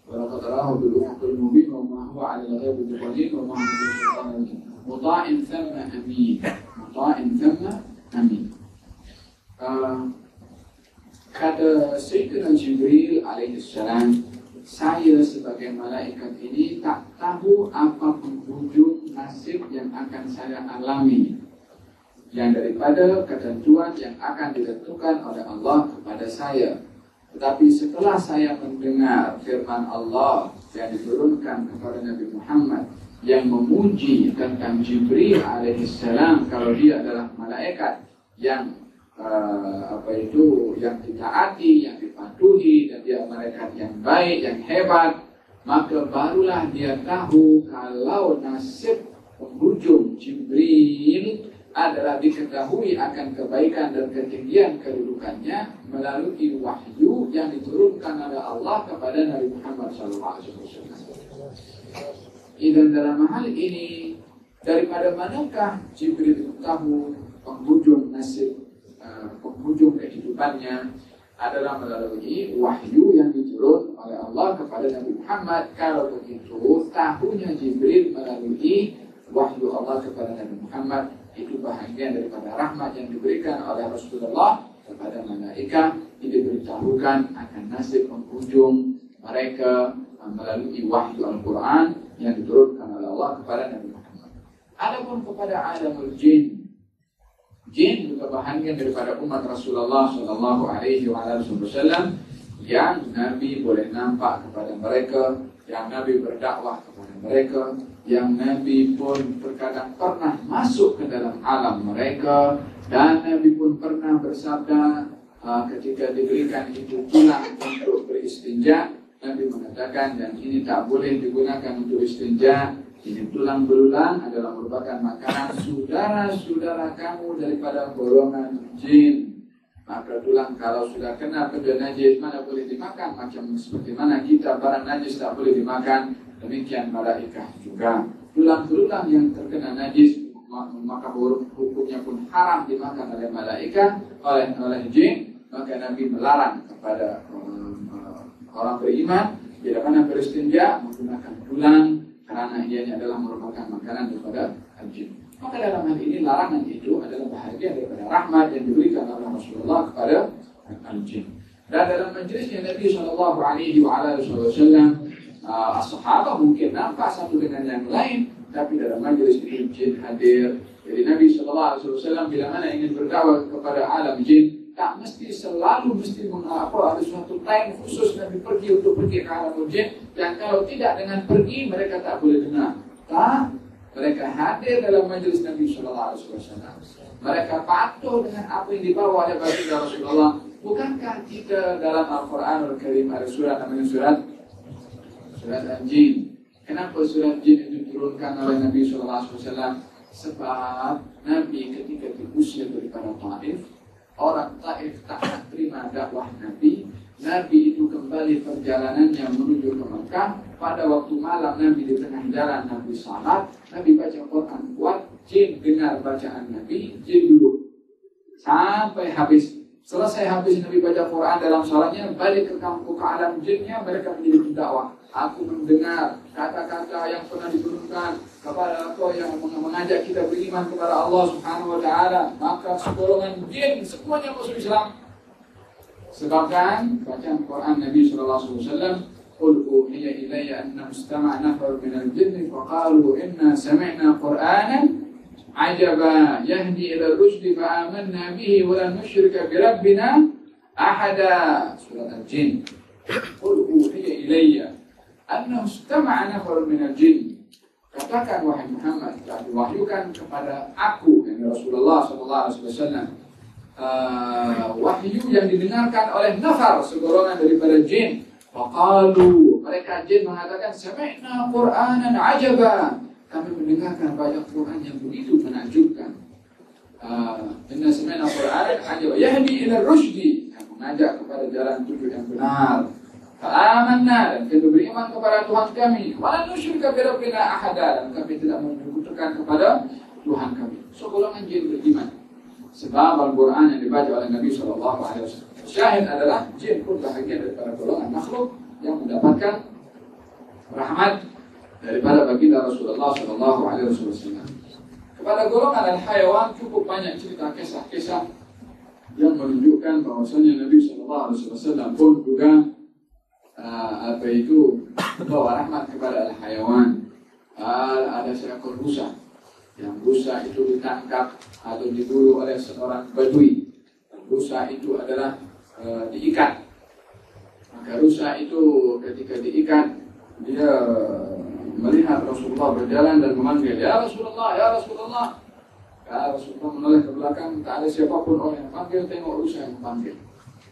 ولقد راه بالافق المبين وما هو على الغيب بقدير وما هو بالسلطان مطاع ثم امين مطاع ثم امين كاد سيدنا جبريل عليه السلام saya sebagai malaikat ini tak tahu apa penghujung nasib yang akan saya alami. yang daripada ketentuan yang akan ditentukan oleh Allah kepada saya. Tetapi setelah saya mendengar firman Allah yang diturunkan kepada Nabi Muhammad yang memuji tentang Jibril alaihissalam kalau dia adalah malaikat yang uh, apa itu yang ditaati, yang dipatuhi dan dia malaikat yang baik, yang hebat, maka barulah dia tahu kalau nasib penghujung Jibril adalah diketahui akan kebaikan dan ketinggian kedudukannya melalui wahyu yang diturunkan oleh Allah kepada Nabi Muhammad SAW. Dan dalam hal ini daripada manakah Jibril tahu penghujung nasib uh, penghujung kehidupannya adalah melalui wahyu yang diturun oleh Allah kepada Nabi Muhammad. Kalau begitu, tahunya Jibril melalui wahyu Allah kepada Nabi Muhammad itu bahagian daripada rahmat yang diberikan oleh Rasulullah kepada malaikat yang diberitahukan akan nasib penghujung mereka melalui wahyu Al-Quran yang diturunkan oleh Allah kepada Nabi Muhammad. Adapun kepada alamul jin, jin juga bahagian daripada umat Rasulullah Shallallahu Alaihi Wasallam yang Nabi boleh nampak kepada mereka, yang Nabi berdakwah kepada mereka, yang Nabi pun terkadang pernah masuk ke dalam alam mereka dan Nabi pun pernah bersabda uh, ketika diberikan itu tulang untuk beristinja Nabi mengatakan dan ini tak boleh digunakan untuk istinja ini tulang belulang adalah merupakan makanan saudara-saudara kamu daripada golongan jin maka tulang kalau sudah kena benda najis mana boleh dimakan macam seperti mana kita barang najis tak boleh dimakan Demikian malaikat juga. Tulang-tulang yang terkena najis maka hukumnya pun haram dimakan oleh malaikat, oleh oleh jin. Maka Nabi melarang kepada um, orang beriman bila mana beristinja menggunakan tulang karena ianya adalah merupakan makanan daripada jin. Maka dalam hal ini larangan itu adalah bahagia daripada rahmat yang diberikan oleh Rasulullah kepada al-jin. Dan dalam majlisnya Nabi Shallallahu Alaihi Wasallam uh, sahabat mungkin nampak satu dengan yang lain, tapi dalam majlis itu jin hadir. Jadi Nabi Shallallahu Alaihi Wasallam bila mana ingin berdakwah kepada alam jin, tak mesti selalu mesti mengapa ada suatu time khusus Nabi pergi untuk pergi ke alam jin. Dan kalau tidak dengan pergi mereka tak boleh dengar. Tak, mereka hadir dalam majlis Nabi Shallallahu Alaihi Wasallam. Mereka patuh dengan apa yang dibawa oleh baginda Rasulullah. Bukankah kita dalam Al-Quran Al-Karim ada surat namanya surat surat Al-Jin. Kenapa surat Jin itu diturunkan oleh Nabi SAW? Sebab Nabi ketika diusir daripada Taif, orang Taif tak terima dakwah Nabi. Nabi itu kembali perjalanannya menuju ke Mekah. Pada waktu malam Nabi di tengah jalan Nabi salat, Nabi baca Quran kuat, jin dengar bacaan Nabi, jin duduk sampai habis Selesai habis Nabi baca Quran dalam salatnya, balik ke kampung ke alam jinnya, mereka menjadi dakwah Aku mendengar kata-kata yang pernah diturunkan kepada aku yang mengajak kita beriman kepada Allah Subhanahu wa taala, maka segolongan jin semuanya masuk Islam. Sebabkan bacaan Quran Nabi sallallahu alaihi wasallam قل أوحي إلي أنه استمع نفر من الجن فقالوا إنا سمعنا قرآنا عجبا يهدي إلى الرشد فآمنا به ولن نشرك بربنا أحدا سورة الجن قل أوحي إلي Anna ustama anak minal jin. Katakan wahai Muhammad telah diwahyukan kepada aku yang Rasulullah Sallallahu Alaihi Wasallam eh, wahyu yang didengarkan oleh nafar segolongan daripada jin. Fakalu mereka jin mengatakan semena Quran dan ajaba. Kami mendengarkan banyak Quran yang begitu menakjubkan. Uh, Inna sami'na Qur'anan ajaba yahdi ila rusdi yang mengajak kepada jalan tujuh yang benar. Fa'amanna dan kami beriman kepada Tuhan kami. Wala nusyrika bi rabbina ahada dan kami tidak menyekutukan kepada Tuhan kami. So golongan jin beriman. Sebab Al-Quran yang dibaca oleh Nabi Shallallahu Alaihi Wasallam. Syahid adalah jin pun bahagian daripada golongan makhluk yang mendapatkan rahmat daripada baginda Rasulullah Shallallahu Alaihi Wasallam. Kepada golongan al-hayawan cukup banyak cerita kisah-kisah yang menunjukkan bahwasanya Nabi Shallallahu Alaihi Wasallam pun juga uh, apa itu bawa rahmat kepada al-hayawan. Uh, ada seekor rusa yang rusa itu ditangkap atau diburu oleh seorang badui. Rusa itu adalah e, diikat. Maka rusa itu ketika diikat dia melihat Rasulullah berjalan dan memanggil, Ya Rasulullah, Ya Rasulullah. Ya Rasulullah menoleh ke belakang, tak ada siapa pun orang yang panggil, tengok rusa yang panggil.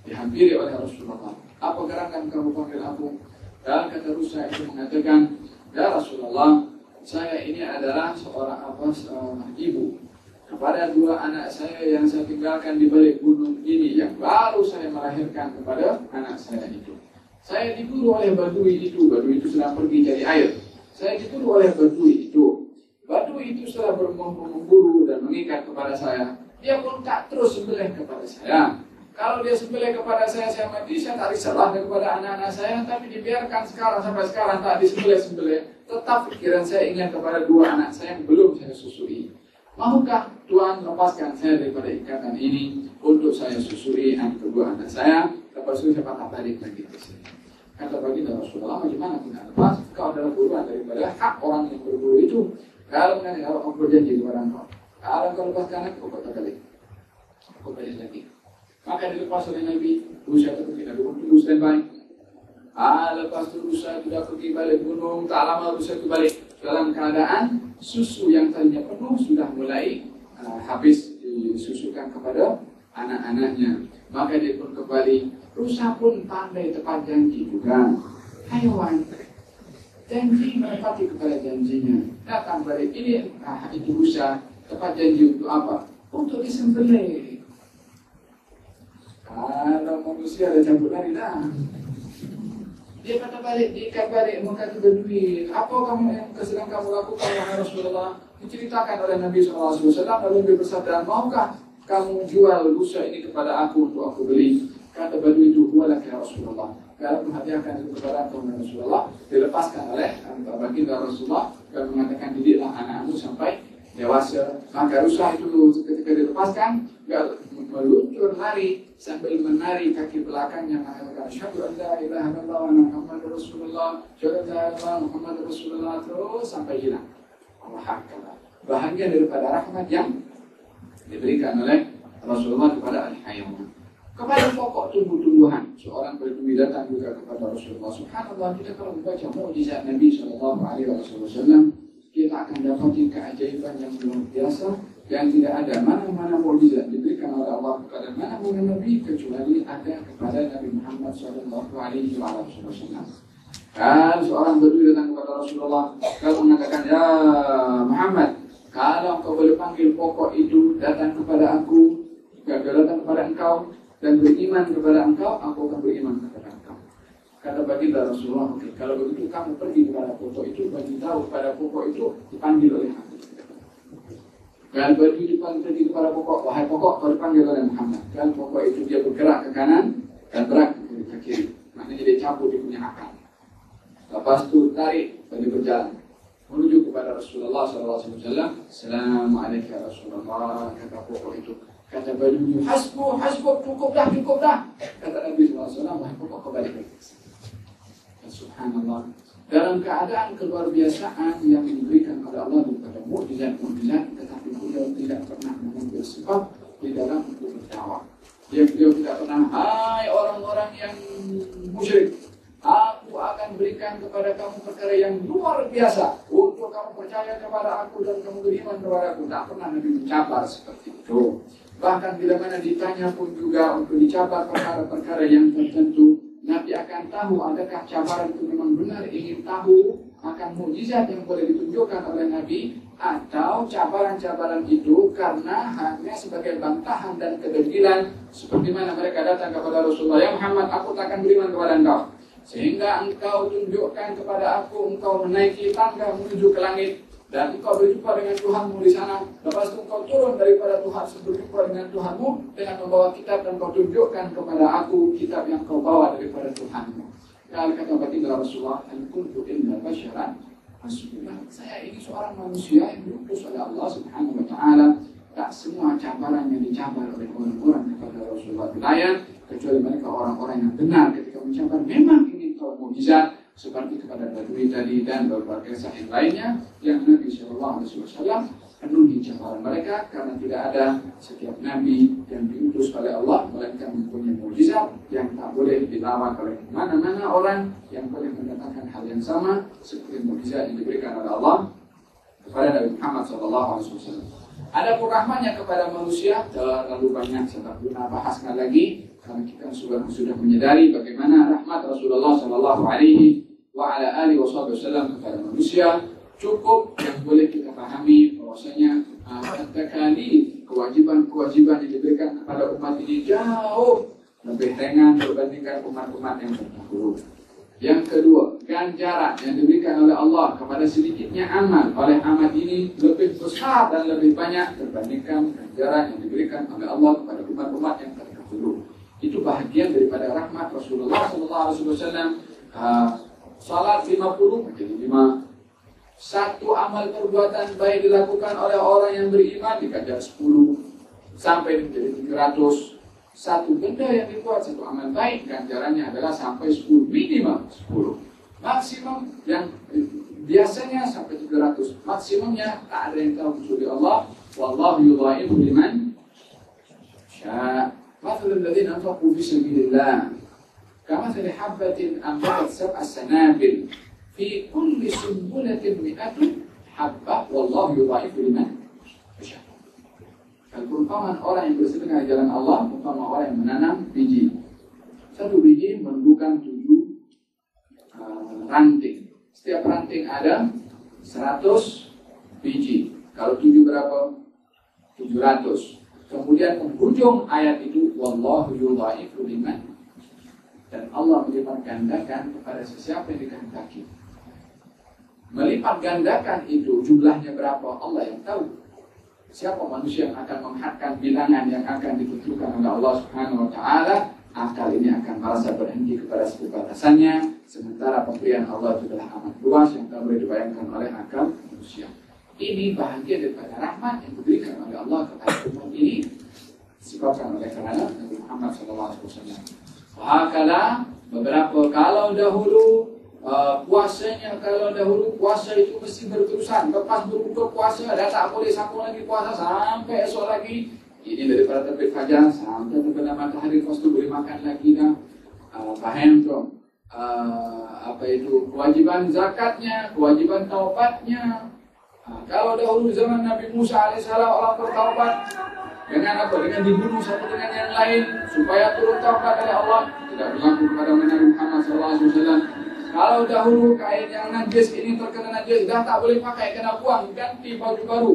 Dihampiri oleh Rasulullah. Apa gerangan kamu panggil aku? Dan kata rusa itu mengatakan, Ya Rasulullah, saya ini adalah seorang apa seorang ibu kepada dua anak saya yang saya tinggalkan di balik gunung ini yang baru saya melahirkan kepada anak saya itu. Saya diburu oleh badui itu, badui itu sedang pergi cari air. Saya diburu oleh badui itu. Badui itu setelah memburu dan mengikat kepada saya, dia pun tak terus sembelih kepada saya. Kalau dia sembelih kepada saya, saya mati, saya tak risalah kepada anak-anak saya, tapi dibiarkan sekarang sampai sekarang tak disembelih-sembelih. Tetap pikiran saya ingat kepada dua anak saya yang belum saya susui. Mahukah Tuhan lepaskan saya daripada ikatan ini untuk saya susui anak kedua anak saya? Lepas itu saya patah balik lagi ke sini. Kata baginda Rasulullah, bagaimana tidak lepas? Kau adalah buruan daripada hak orang yang berburu itu. Kalau mengenai aku berjanji kepada engkau, kalau engkau lepaskan aku, kau tak balik. Aku balik lagi. Maka dilepas oleh Nabi, Rusia itu tidak dulu tunggu standby. Ah, lepas itu Rusia sudah pergi balik gunung, tak lama Rusia itu balik dalam keadaan susu yang tadinya penuh sudah mulai uh, habis disusukan kepada anak-anaknya. Maka dia pun kembali Rusa pun pandai tepat janji juga. Haiwan janji menepati kepada janjinya. Datang balik ini ah, itu rusa tepat janji untuk apa? Untuk disembelih. Kalau manusia ada campur lari dah. Dia kata balik, diikat balik, maka itu berduit. Apa kamu yang sedang kamu lakukan, wahai Rasulullah? Diceritakan oleh Nabi SAW. Lalu Nabi bersabda, maukah kamu jual rusa ini kepada aku untuk aku beli? kata badu itu huwalak ya Rasulullah kalau menghadiahkan itu kepada ya Rasulullah dilepaskan oleh baginda Rasulullah dan mengatakan didiklah anakmu sampai dewasa. Maka rusa itu ketika dilepaskan meluncur lari. Sambil menari kaki belakangnya. Mengatakan syahadu an la ilaha illallah wa Muhammad Rasulullah. Syahadu an la Muhammad Rasulullah. Terus sampai hilang. Allah Akbar bahagia daripada rahmat yang diberikan oleh Rasulullah kepada al-hayawan kepada pokok tumbuh-tumbuhan. Seorang berdui datang juga kepada Rasulullah. Subhanallah kita kalau membaca mukjizat Nabi Wasallam kita akan dapati keajaiban yang luar biasa yang tidak ada mana-mana mukjizat diberikan oleh Allah kepada mana-mana Nabi kecuali ada kepada Nabi Muhammad Shallallahu Alaihi. Kan seorang berdui datang kepada Rasulullah kalau mengatakan ya Muhammad kalau kau boleh panggil pokok itu datang kepada aku datang kepada engkau dan beriman kepada engkau, aku akan beriman kepada engkau. Kata baginda Rasulullah, okay, kalau begitu kamu pergi kepada pokok itu, bagi tahu kepada pokok itu dipanggil oleh aku. Dan bagi dipanggil pergi kepada pokok, wahai pokok, kau dipanggil oleh Muhammad. Dan pokok itu dia bergerak ke kanan dan berak ke kiri. Maknanya dia cabut dia punya akal. Lepas itu tarik dia berjalan menuju kepada Rasulullah SAW. Assalamualaikum ya Rasulullah kata pokok itu. Kata bajunya, hasbu, hasbu, cukup dah, cukup dah. Kata Nabi SAW, wahai pokok kembali ke Subhanallah. Dalam keadaan keluar biasaan yang diberikan oleh Allah kepada mukjizat-mukjizat, tetapi beliau tidak pernah mengambil sebab di dalam untuk berdakwah. Dia beliau tidak pernah, hai orang-orang yang musyrik, Aku akan berikan kepada kamu perkara yang luar biasa untuk kamu percaya kepada aku dan kamu beriman kepada aku. Tak pernah Nabi mencabar seperti itu. Bahkan bila mana ditanya pun juga untuk dicabar perkara-perkara yang tertentu, Nabi akan tahu adakah cabaran itu memang benar ingin tahu akan mujizat yang boleh ditunjukkan oleh Nabi atau cabaran-cabaran itu karena hanya sebagai bantahan dan kedegilan seperti mana mereka datang kepada Rasulullah. Ya Muhammad aku tak akan beriman kepada engkau. Sehingga engkau tunjukkan kepada aku engkau menaiki tangga menuju ke langit dan engkau berjumpa dengan Tuhanmu di sana. Lepas itu engkau turun daripada Tuhan berjumpa dengan Tuhanmu dengan membawa kitab dan kau tunjukkan kepada aku kitab yang kau bawa daripada Tuhanmu. Dan kata baginda Rasulullah, "An kuntu illa basyaran Rasulullah, saya ini seorang manusia yang diutus oleh Allah Subhanahu wa taala. Tak semua cabaran yang dicabar oleh orang-orang kepada Rasulullah kecuali mereka orang-orang yang benar ketika mencabar memang ini kau mujizat seperti kepada Badui tadi dan berbagai sahih lainnya yang Nabi Shallallahu Alaihi Wasallam penuhi cabaran mereka karena tidak ada setiap nabi yang diutus oleh Allah melainkan mempunyai mujizat yang tak boleh dilawan oleh mana-mana orang yang boleh mendatangkan hal yang sama seperti mujizat yang diberikan oleh Allah kepada Nabi Muhammad SAW. Ada rahmatnya kepada manusia terlalu banyak tak guna bahaskan lagi karena kita sudah sudah menyadari bagaimana rahmat Rasulullah Shallallahu Alaihi Wasallam kepada manusia cukup yang boleh kita pahami bahwasanya kali kewajiban-kewajiban yang diberikan kepada umat ini jauh lebih ringan berbandingkan umat-umat yang terdahulu. Yang kedua, ganjaran yang diberikan oleh Allah kepada sedikitnya amal oleh amat ini lebih besar dan lebih banyak berbandingkan ganjaran yang diberikan oleh Allah kepada umat-umat yang terdahulu. Itu bahagian daripada rahmat Rasulullah SAW. Salat 50 menjadi 5. Satu amal perbuatan baik dilakukan oleh orang yang beriman dikajar 10 sampai menjadi 300. Satu benda yang dibuat satu amal baik ganjarannya adalah sampai 10 minimal 10. Maksimum yang biasanya sampai 300. Maksimumnya tak ada yang tahu kecuali Allah. Wallahu yudha'imu liman syaa. Mathalul ladzina anfaqu fi كمثل حبة أنبتت سبع سنابل fi kulli sumbulatin mi'atun habba wallahu yudha'ifu liman yasha. Perumpamaan orang yang bersedekah di jalan Allah umpama orang yang menanam biji. Satu biji menumbuhkan tujuh uh, ranting. Setiap ranting ada 100 biji. Kalau tujuh berapa? 700. Kemudian penghujung ayat itu wallahu yudha'ifu liman dan Allah melipat gandakan kepada sesiapa yang dikehendaki melipat gandakan itu jumlahnya berapa Allah yang tahu. Siapa manusia yang akan menghadkan bilangan yang akan ditentukan oleh Allah Subhanahu wa taala, akal ini akan merasa berhenti kepada sebuah batasannya, sementara pemberian Allah itu adalah amat luas yang tak boleh dibayangkan oleh akal manusia. Ini bahagia daripada rahmat yang diberikan oleh Allah kepada umat ini disebabkan oleh kerana Nabi Muhammad SAW. Bahakalah beberapa kalau dahulu Uh, puasanya kalau dahulu puasa itu mesti berterusan lepas berbuka puasa dah tak boleh sambung lagi puasa sampai esok lagi. Ini daripada terbit fajar sampai terbenam matahari lepas tu boleh makan lagi dah. Uh, faham uh, apa itu? Kewajiban zakatnya kewajiban taubatnya. Uh, kalau dahulu zaman Nabi Musa alaihissalam orang bertaubat dengan apa dengan dibunuh satu dengan yang lain supaya turun taubat dari Allah tidak berlaku kepada Nabi Muhammad SAW kalau dahulu kain yang najis ini terkena najis, dah tak boleh pakai, kena buang, ganti baju baru.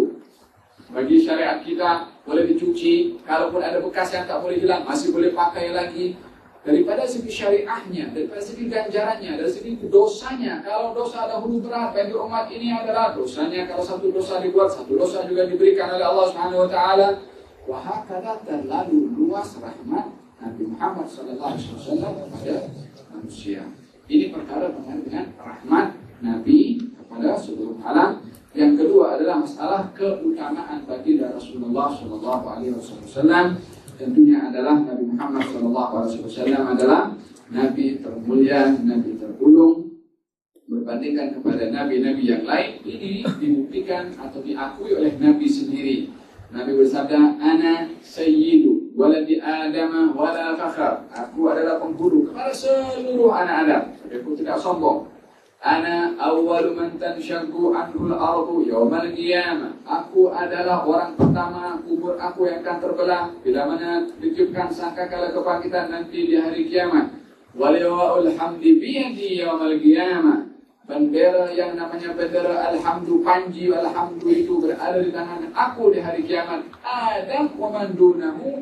Bagi syariat kita, boleh dicuci, kalaupun ada bekas yang tak boleh hilang, masih boleh pakai lagi. Daripada segi syariahnya, daripada segi ganjarannya, dari segi dosanya, kalau dosa dahulu berat bagi umat ini adalah dosanya, kalau satu dosa dibuat, satu dosa juga diberikan oleh Allah Subhanahu Wa Taala. Wahakala terlalu luas rahmat Nabi Muhammad SAW kepada manusia. Ini perkara berkaitan dengan rahmat Nabi kepada seluruh alam. Yang kedua adalah masalah keutamaan baginda Rasulullah Shallallahu Alaihi Wasallam. Tentunya adalah Nabi Muhammad Shallallahu Alaihi Wasallam adalah Nabi termulia, Nabi tergulung berbandingkan kepada nabi-nabi yang lain ini dibuktikan atau diakui oleh Nabi sendiri. Nabi bersabda, "Ana sayyidu waladi Adam wala fakhar. Aku adalah penghulu kepada seluruh anak Adam. Aku tidak sombong. Ana awwalu man tanshaqqu anhu al-ardu yawmal qiyamah. Aku adalah orang pertama kubur aku yang akan terbelah bila mana ditiupkan sangkakala kebangkitan nanti di hari kiamat. Waliyawa'ul hamdi biyadi yawmal qiyamah bendera yang namanya bendera alhamdu panji alhamdu itu berada di tangan aku di hari kiamat Adam wa man dunahu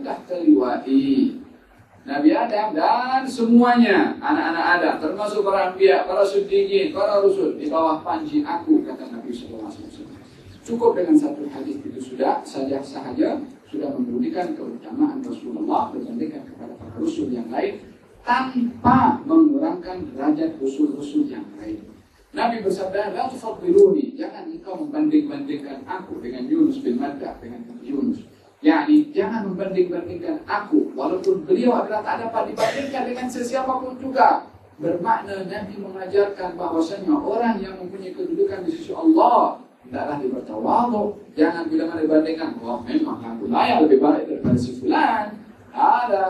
Nabi Adam dan semuanya anak-anak Adam termasuk para anbiya, para siddiqin, para rasul di bawah panji aku kata Nabi wasallam. Cukup dengan satu hadis itu sudah saja sahaja sudah membuktikan keutamaan Rasulullah berbandingkan kepada para rasul yang lain tanpa mengurangkan derajat rasul-rasul yang lain. Nabi bersabda, La tufaddiluni, jangan engkau membanding-bandingkan aku dengan Yunus bin Matta, dengan Yunus. Yani, jangan membanding-bandingkan aku, walaupun beliau adalah tak dapat dibandingkan dengan sesiapapun juga. Bermakna Nabi mengajarkan bahwasanya orang yang mempunyai kedudukan di sisi Allah, Tidaklah dipertawadhu. Jangan bila mana dibandingkan, wah memang aku layak lebih baik daripada si fulan. Ada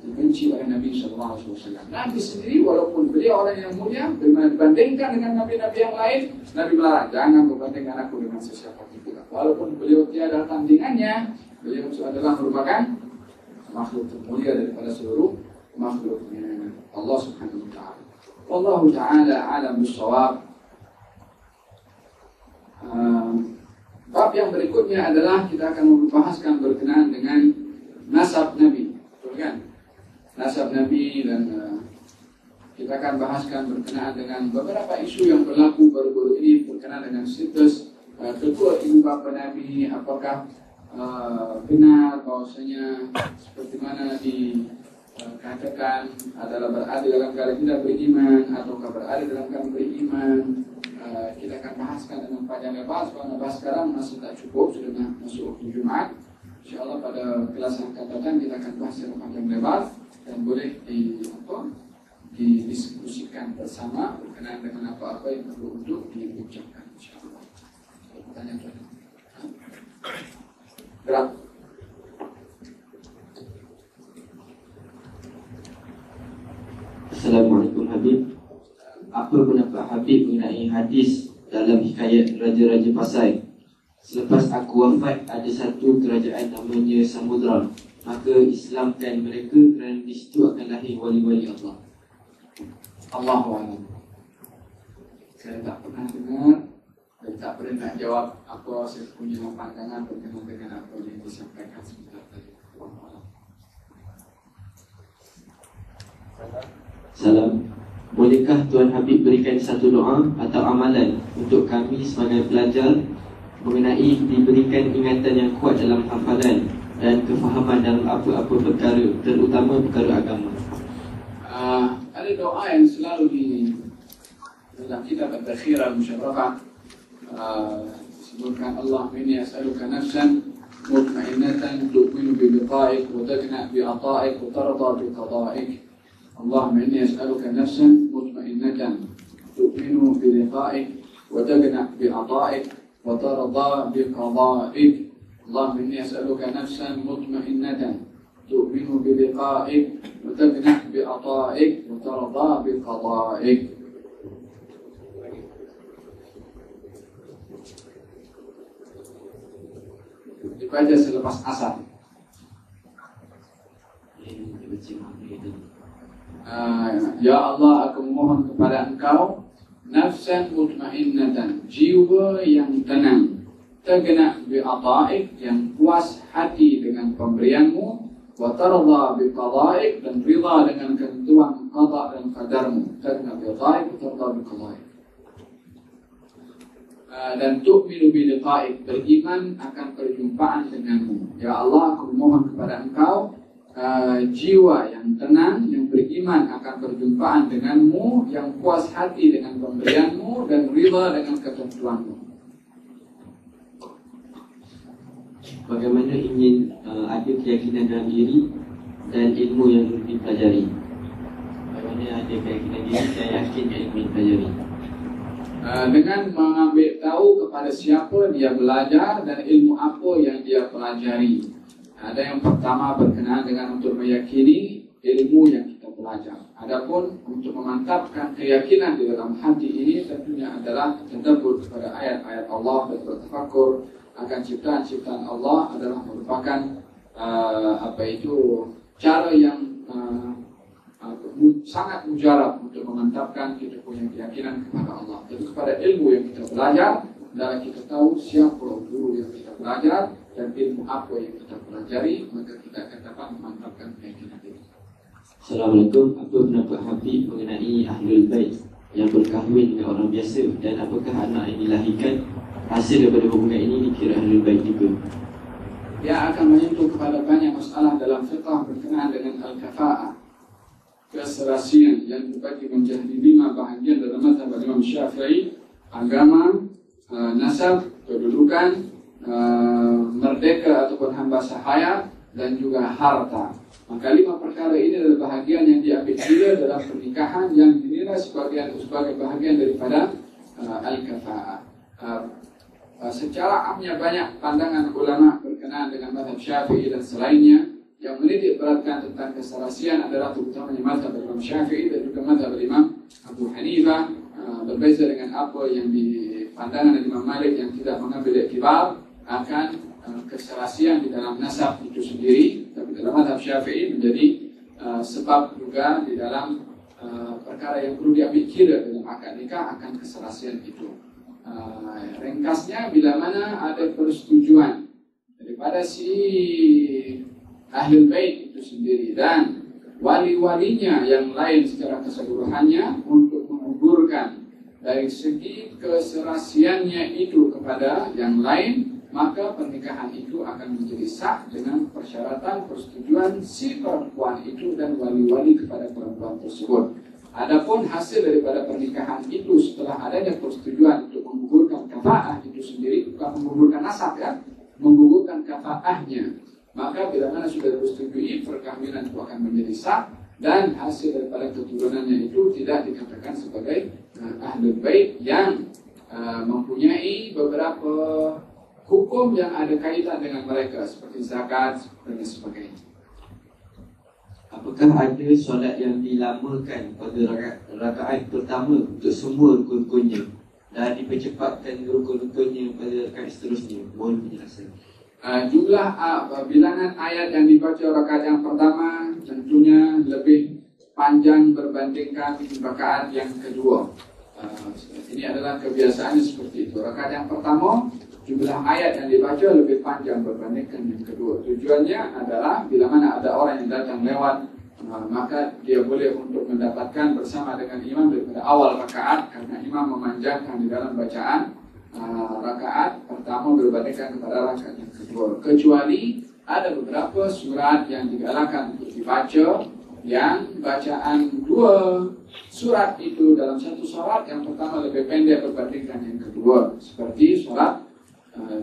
dibenci oleh Nabi Sallallahu Alaihi Wasallam. Nabi sendiri walaupun beliau orang yang mulia, dibandingkan dengan nabi-nabi yang lain, Nabi melarang jangan membandingkan aku dengan sesiapa pula. Walaupun beliau tiada tandingannya, beliau adalah merupakan makhluk termulia daripada seluruh makhluknya Allah Subhanahu wa taala. Allah taala alam bisawab. Uh, bab yang berikutnya adalah kita akan membahaskan berkenaan dengan nasab Nabi, betul kan? Nasab Nabi dan uh, kita akan bahaskan berkenaan dengan beberapa isu yang berlaku baru-baru ini berkenaan dengan situs uh, kedua ibu bapa Nabi, apakah uh, benar bahwasanya seperti mana di katakan adalah berada dalam keadaan tidak beriman ataukah berada dalam keadaan beriman kita akan bahaskan dengan panjang lebar karena bahas sekarang masih tak cukup sudah masuk waktu Jumat InsyaAllah pada kelas yang akan datang kita akan bahas secara panjang lebar dan boleh di apa didiskusikan bersama berkenaan dengan apa-apa yang perlu untuk diucapkan InsyaAllah. Pertanyaan Gerak. Assalamualaikum Habib. Apa pendapat Habib mengenai hadis dalam hikayat Raja-Raja Pasai Selepas aku wafat ada satu kerajaan namanya Samudra Maka Islamkan mereka kerana di situ akan lahir wali-wali Allah Allah Saya tak pernah dengar dan tak pernah nak jawab apa saya punya pandangan berkenaan dengan apa yang disampaikan sebentar tadi. Salam. Bolehkah Tuan Habib berikan satu doa atau amalan untuk kami sebagai pelajar mengenai diberikan ingatan yang kuat dalam hafalan dan kefahaman dalam apa-apa perkara terutama perkara agama. Uh, ada doa yang selalu di dalam kitab Al-Takhir Al-Musyarakah uh, disebutkan Allah minni as'aluka nafsan mutmainnatan tu'minu bi liqa'ik wa takna bi ata'ik wa tarda bi qada'ik اللهم إني أسألك نفسا مطمئنة تؤمن بلقائك وتقنع بعطائك وترضى بقضائك اللهم إني أسألك نفسا مطمئنة تؤمن بلقائك وتقنع بعطائك وترضى بقضائك dibaca selepas asar. Ah, ya Allah aku memohon kepada engkau Nafsan mutmainnatan. Jiwa yang tenang. Terkena bi'ata'ik Yang puas hati dengan pemberianmu. Wa tarda biqada'ik Dan rida dengan ketentuan qada' dan qadarmu. Terkena bi'ata'ik Wa tarda biqada'ik. Ah, dan tu'minu bi'liqa'ik Beriman akan perjumpaan denganmu. Ya Allah aku memohon kepada engkau uh, jiwa yang tenang, yang beriman akan perjumpaan denganmu, yang puas hati dengan pemberianmu, dan rida dengan ketentuanmu. Bagaimana ingin uh, ada keyakinan dalam diri dan ilmu yang dipelajari? Bagaimana ada keyakinan diri dan yakin yang ilmu yang dipelajari? Uh, dengan mengambil tahu kepada siapa dia belajar dan ilmu apa yang dia pelajari. Ada yang pertama berkenaan dengan untuk meyakini ilmu yang kita belajar. Adapun untuk memantapkan keyakinan di dalam hati ini tentunya adalah terdebur kepada ayat-ayat Allah dan bertafakur akan ciptaan-ciptaan Allah adalah merupakan uh, apa itu cara yang uh, sangat mujarab untuk memantapkan kita punya keyakinan kepada Allah. Dan kepada ilmu yang kita belajar, adalah kita tahu siapa guru yang kita belajar, dan ilmu apa yang kita pelajari maka kita akan dapat memantapkan keyakinan ini. Assalamualaikum. Apa pendapat Habib mengenai Ahlul Bait yang berkahwin dengan orang biasa dan apakah anak yang dilahirkan hasil daripada hubungan ini dikira Ahlul Bait juga? Dia akan menyentuh kepada banyak masalah dalam fiqah berkenaan dengan al-kafa'ah keserasian yang dibagi menjadi lima bahagian dalam mazhab Imam Syafi'i agama, uh, nasab, kedudukan, uh, merdeka ataupun hamba sahaya dan juga harta. Maka lima perkara ini adalah bahagian yang diambil juga dalam pernikahan yang dinilai sebagai sebagai bahagian daripada uh, al-kafa'ah. Uh, uh, secara amnya banyak pandangan ulama berkenaan dengan mazhab Syafi'i dan selainnya yang menitik beratkan tentang keserasian adalah terutamanya mazhab Imam Syafi'i dan juga mazhab Imam Abu Hanifah uh, berbeza dengan apa yang di pandangan Imam Malik yang tidak mengambil iktibar akan uh, keserasian di dalam nasab itu sendiri tapi dalam mazhab Syafi'i menjadi uh, sebab juga di dalam uh, perkara yang perlu diambil kira dalam akad nikah akan keserasian itu. Uh, ringkasnya bila mana ada persetujuan daripada si ahli bait itu sendiri dan wali-walinya yang lain secara keseluruhannya untuk menguburkan dari segi keserasiannya itu kepada yang lain maka pernikahan itu akan menjadi sah dengan persyaratan persetujuan si perempuan itu dan wali-wali kepada perempuan tersebut. Adapun hasil daripada pernikahan itu setelah adanya persetujuan untuk menggugurkan kafaah itu sendiri bukan menggugurkan nasab ya, menggugurkan kafaahnya. Maka bila mana sudah disetujui perkahwinan itu akan menjadi sah dan hasil daripada keturunannya itu tidak dikatakan sebagai uh, ahlul bait yang uh, mempunyai beberapa hukum yang ada kaitan dengan mereka seperti zakat dan sebagainya. Apakah ada solat yang dilamakan pada rakaat, pertama untuk semua rukun-rukunnya dan dipercepatkan rukun-rukunnya pada rakaat seterusnya? Mohon penjelasan. Uh, jumlah uh, bilangan ayat yang dibaca rakaat yang pertama tentunya lebih panjang berbandingkan rakaat yang kedua. Uh, ini adalah kebiasaannya seperti itu. Rakaat yang pertama jumlah ayat yang dibaca lebih panjang berbandingkan yang kedua. Tujuannya adalah bila mana ada orang yang datang lewat uh, maka dia boleh untuk mendapatkan bersama dengan imam daripada awal rakaat karena imam memanjangkan di dalam bacaan uh, rakaat pertama berbandingkan kepada rakaat yang kedua. Kecuali ada beberapa surat yang digalakkan untuk dibaca yang bacaan dua surat itu dalam satu surat yang pertama lebih pendek berbandingkan yang kedua seperti surat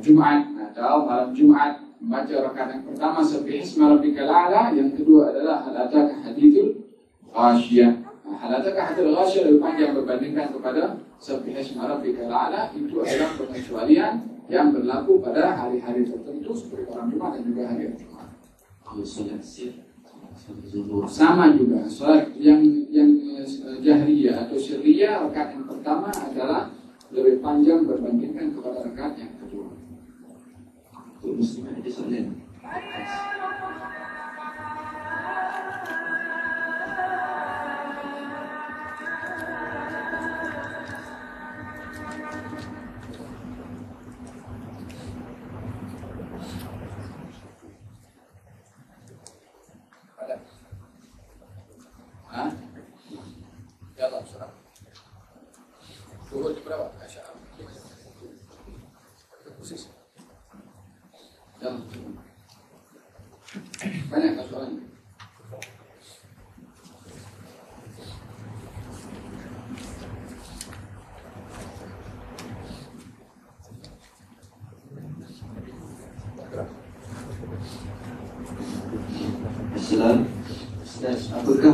Jumat. Atau malam Jumat membaca rakaat yang pertama seperti Isma Rabbikal A'la. Yang kedua adalah Hal Ataka Hadithul Ghasyiyah nah, Hal Ataka Hadithul Ghasyiyah lebih panjang berbandingkan kepada seperti Isma Rabbikal A'la. Itu adalah pengecualian yang berlaku pada hari-hari tertentu seperti malam Jumat dan juga hari Jumat. Kalau sama juga sholat yang yang jahriyah atau syariah rakaat yang pertama adalah lebih panjang berbandingkan kepada rakaat yang kedua. Untuk muslim ada soalan. Ada?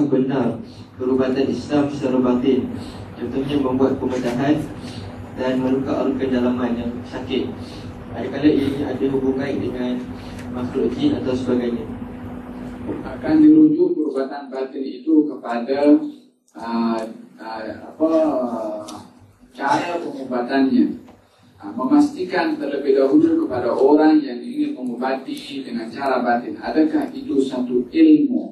Benar perubatan Islam secara batin. Contohnya membuat pemecahan dan meluka-luka dalaman yang sakit. Adakah ini ada hubungan dengan makhluk jin atau sebagainya? Akan dirujuk perubatan batin itu kepada uh, uh, apa cara pengobatannya. Uh, memastikan terlebih dahulu kepada orang yang ingin mengobati dengan cara batin. Adakah itu satu ilmu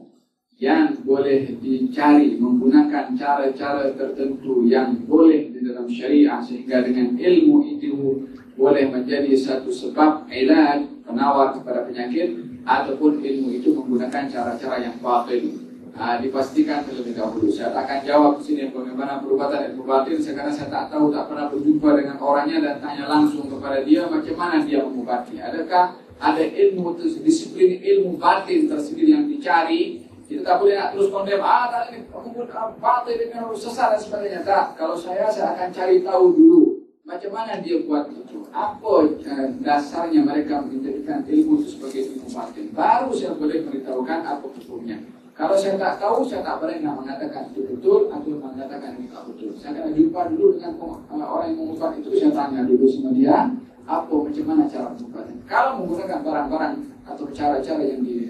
yang boleh dicari menggunakan cara-cara tertentu yang boleh di dalam syariah sehingga dengan ilmu itu boleh menjadi satu sebab ilaj penawar kepada penyakit ataupun ilmu itu menggunakan cara-cara yang batil. Nah, dipastikan terlebih dahulu. Saya tak akan jawab di sini bagaimana perubatan ilmu batil. Sekarang saya tak tahu, tak pernah berjumpa dengan orangnya dan tanya langsung kepada dia macam mana dia mengobati. Adakah ada ilmu disiplin ilmu batin tersendiri yang dicari? Kita tak boleh nak terus kondem. Ah, tak ini pengubatan batil ini harus sesat dan sebagainya. Tak. Kalau saya, saya akan cari tahu dulu. Macam mana dia buat itu? Apa uh, dasarnya mereka menjadikan ilmu itu sebagai ilmu batin? Baru saya boleh memberitahukan apa hukumnya. Kalau saya tak tahu, saya tak boleh nak mengatakan itu betul atau mengatakan ini tak betul. Saya akan jumpa dulu dengan uh, orang yang mengubat itu. Saya tanya dulu sama dia. apa macam mana cara pengobatan. Kalau menggunakan barang-barang atau cara-cara yang di,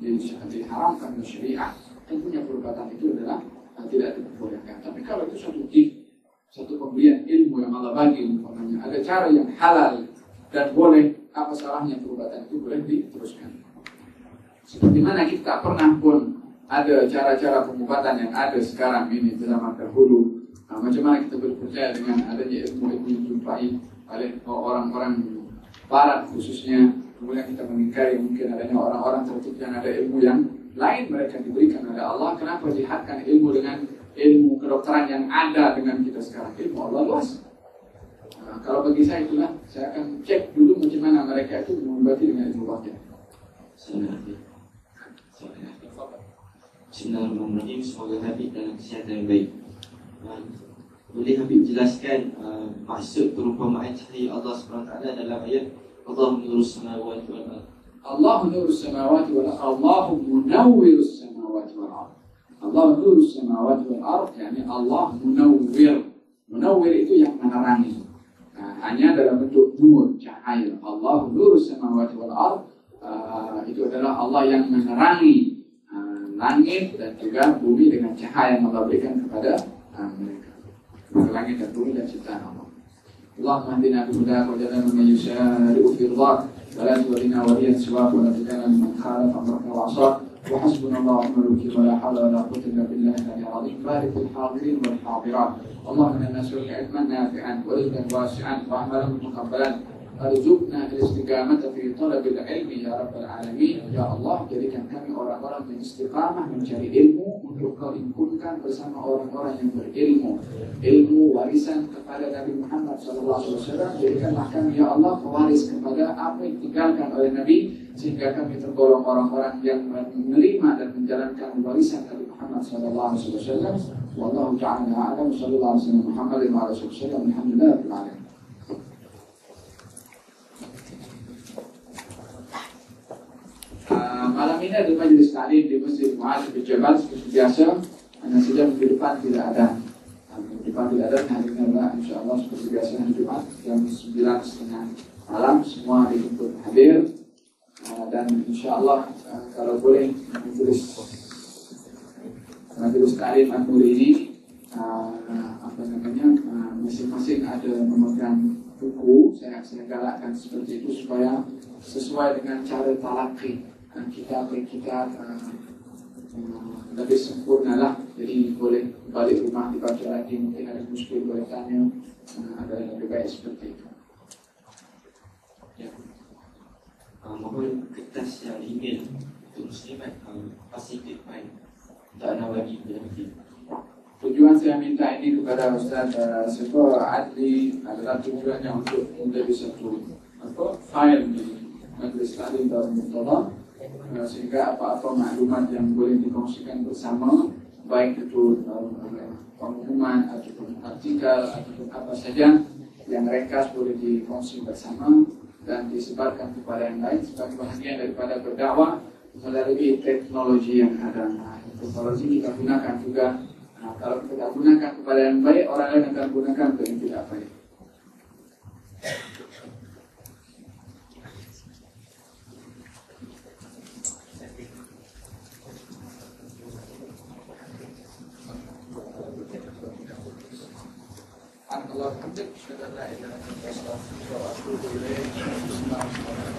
di, diharamkan oleh syariat, tentunya pengobatan itu adalah uh, tidak diperbolehkan. Tapi kalau itu satu gift, satu pemberian ilmu yang Allah bagi, umpamanya ada cara yang halal dan boleh, apa salahnya pengobatan itu boleh diteruskan. Seperti mana kita pernah pun ada cara-cara pengobatan yang ada sekarang ini di zaman dahulu. Nah, macam mana kita berpercaya dengan adanya ilmu-ilmu yang dijumpai oleh orang-orang barat khususnya. Kemudian kita mengingkari mungkin adanya orang-orang tertentu yang ada ilmu yang lain mereka diberikan oleh Allah. Kenapa dihadkan ilmu dengan ilmu kedokteran yang ada dengan kita sekarang? Ilmu Allah luas. Nah, kalau bagi saya itulah, saya akan cek dulu macam mana mereka itu mengobati dengan ilmu wajah. Bismillahirrahmanirrahim. Semoga Habib dalam kesihatan yang baik. Boleh Habib jelaskan uh, maksud perumpamaan cahaya Allah SWT dalam ayat Allah menurus samawati wal ard. Allah menurus samawati wal ard. Allah munawwirus samawati wal ard. Allah menurus samawati wal ard. Yani Allah munawwir. Munawwir itu yang menerangi. Nah, hanya dalam bentuk nur, cahaya. Allah menurus samawati wal ard. Uh, itu adalah Allah yang menerangi langit dan juga bumi dengan cahaya yang Allah berikan kepada uh, mereka. Langit dan bumi dan ciptaan Allah. اللهم اهدنا بهداك وجعلنا من يسارع في رضاك. ولا تولنا وليا سواك ولا تجعلنا من خالف أمرك وعصاك. وحسبنا الله ونعم الوكيل ولا حول ولا قوة إلا بالله العلي العظيم. بارك الحاضرين والحاضرات. اللهم إنا نسألك علما نافعا ورزقا واسعا وعملا متقبلا. Arjukna istiqamah fi talabil ilmi ya rabbal alamin. Ya Allah jadikan kami orang-orang yang istiqamah mencari ilmu untuk kau bersama orang-orang yang berilmu. Ilmu warisan kepada Nabi Muhammad SAW jadikanlah kami ya Allah pewaris kepada apa yang ditinggalkan oleh Nabi sehingga kami tergolong orang-orang yang menerima dan menjalankan warisan Nabi Muhammad SAW wallahu ta'ala a'lam. Sallallahu alaihi wasallam. Muhammad wa alihi wasallam. Alhamdulillah ini ada majelis taklim di Masjid Mu'ad di Jabal seperti biasa. Hanya saja minggu depan tidak ada. Minggu depan tidak ada hari adalah insya Allah seperti biasa hari Jumat jam sembilan setengah malam semua dijemput hadir. Dan insya Allah kalau boleh majelis majelis taklim Anur ini apa namanya masing-masing ada memegang buku saya saya galakkan seperti itu supaya sesuai dengan cara talaki kita kita uh, lebih sempurna lah. Jadi boleh balik rumah dibaca lagi mungkin ada muskil boleh tanya uh, ada yang lebih baik seperti itu. Ya. Uh, mohon kertas yang email untuk muslimat uh, Pacific Mind tak nak bagi Tujuan saya minta ini kepada Ustaz uh, Sefa Adli adalah tujuannya untuk menjadi satu apa file di Majlis Taklim Darul Murtadah Eh, sehingga apa-apa maklumat yang boleh dikongsikan bersama baik itu uh, pengumuman ataupun artikel ataupun apa saja yang ringkas boleh dikongsi bersama dan disebarkan kepada yang lain sebagai bagian daripada berdakwah melalui teknologi yang ada. Nah, teknologi kita gunakan juga. Nah, kalau kita gunakan kepada yang baik, orang lain akan gunakan untuk yang tidak baik. Allah hamdik, syukur la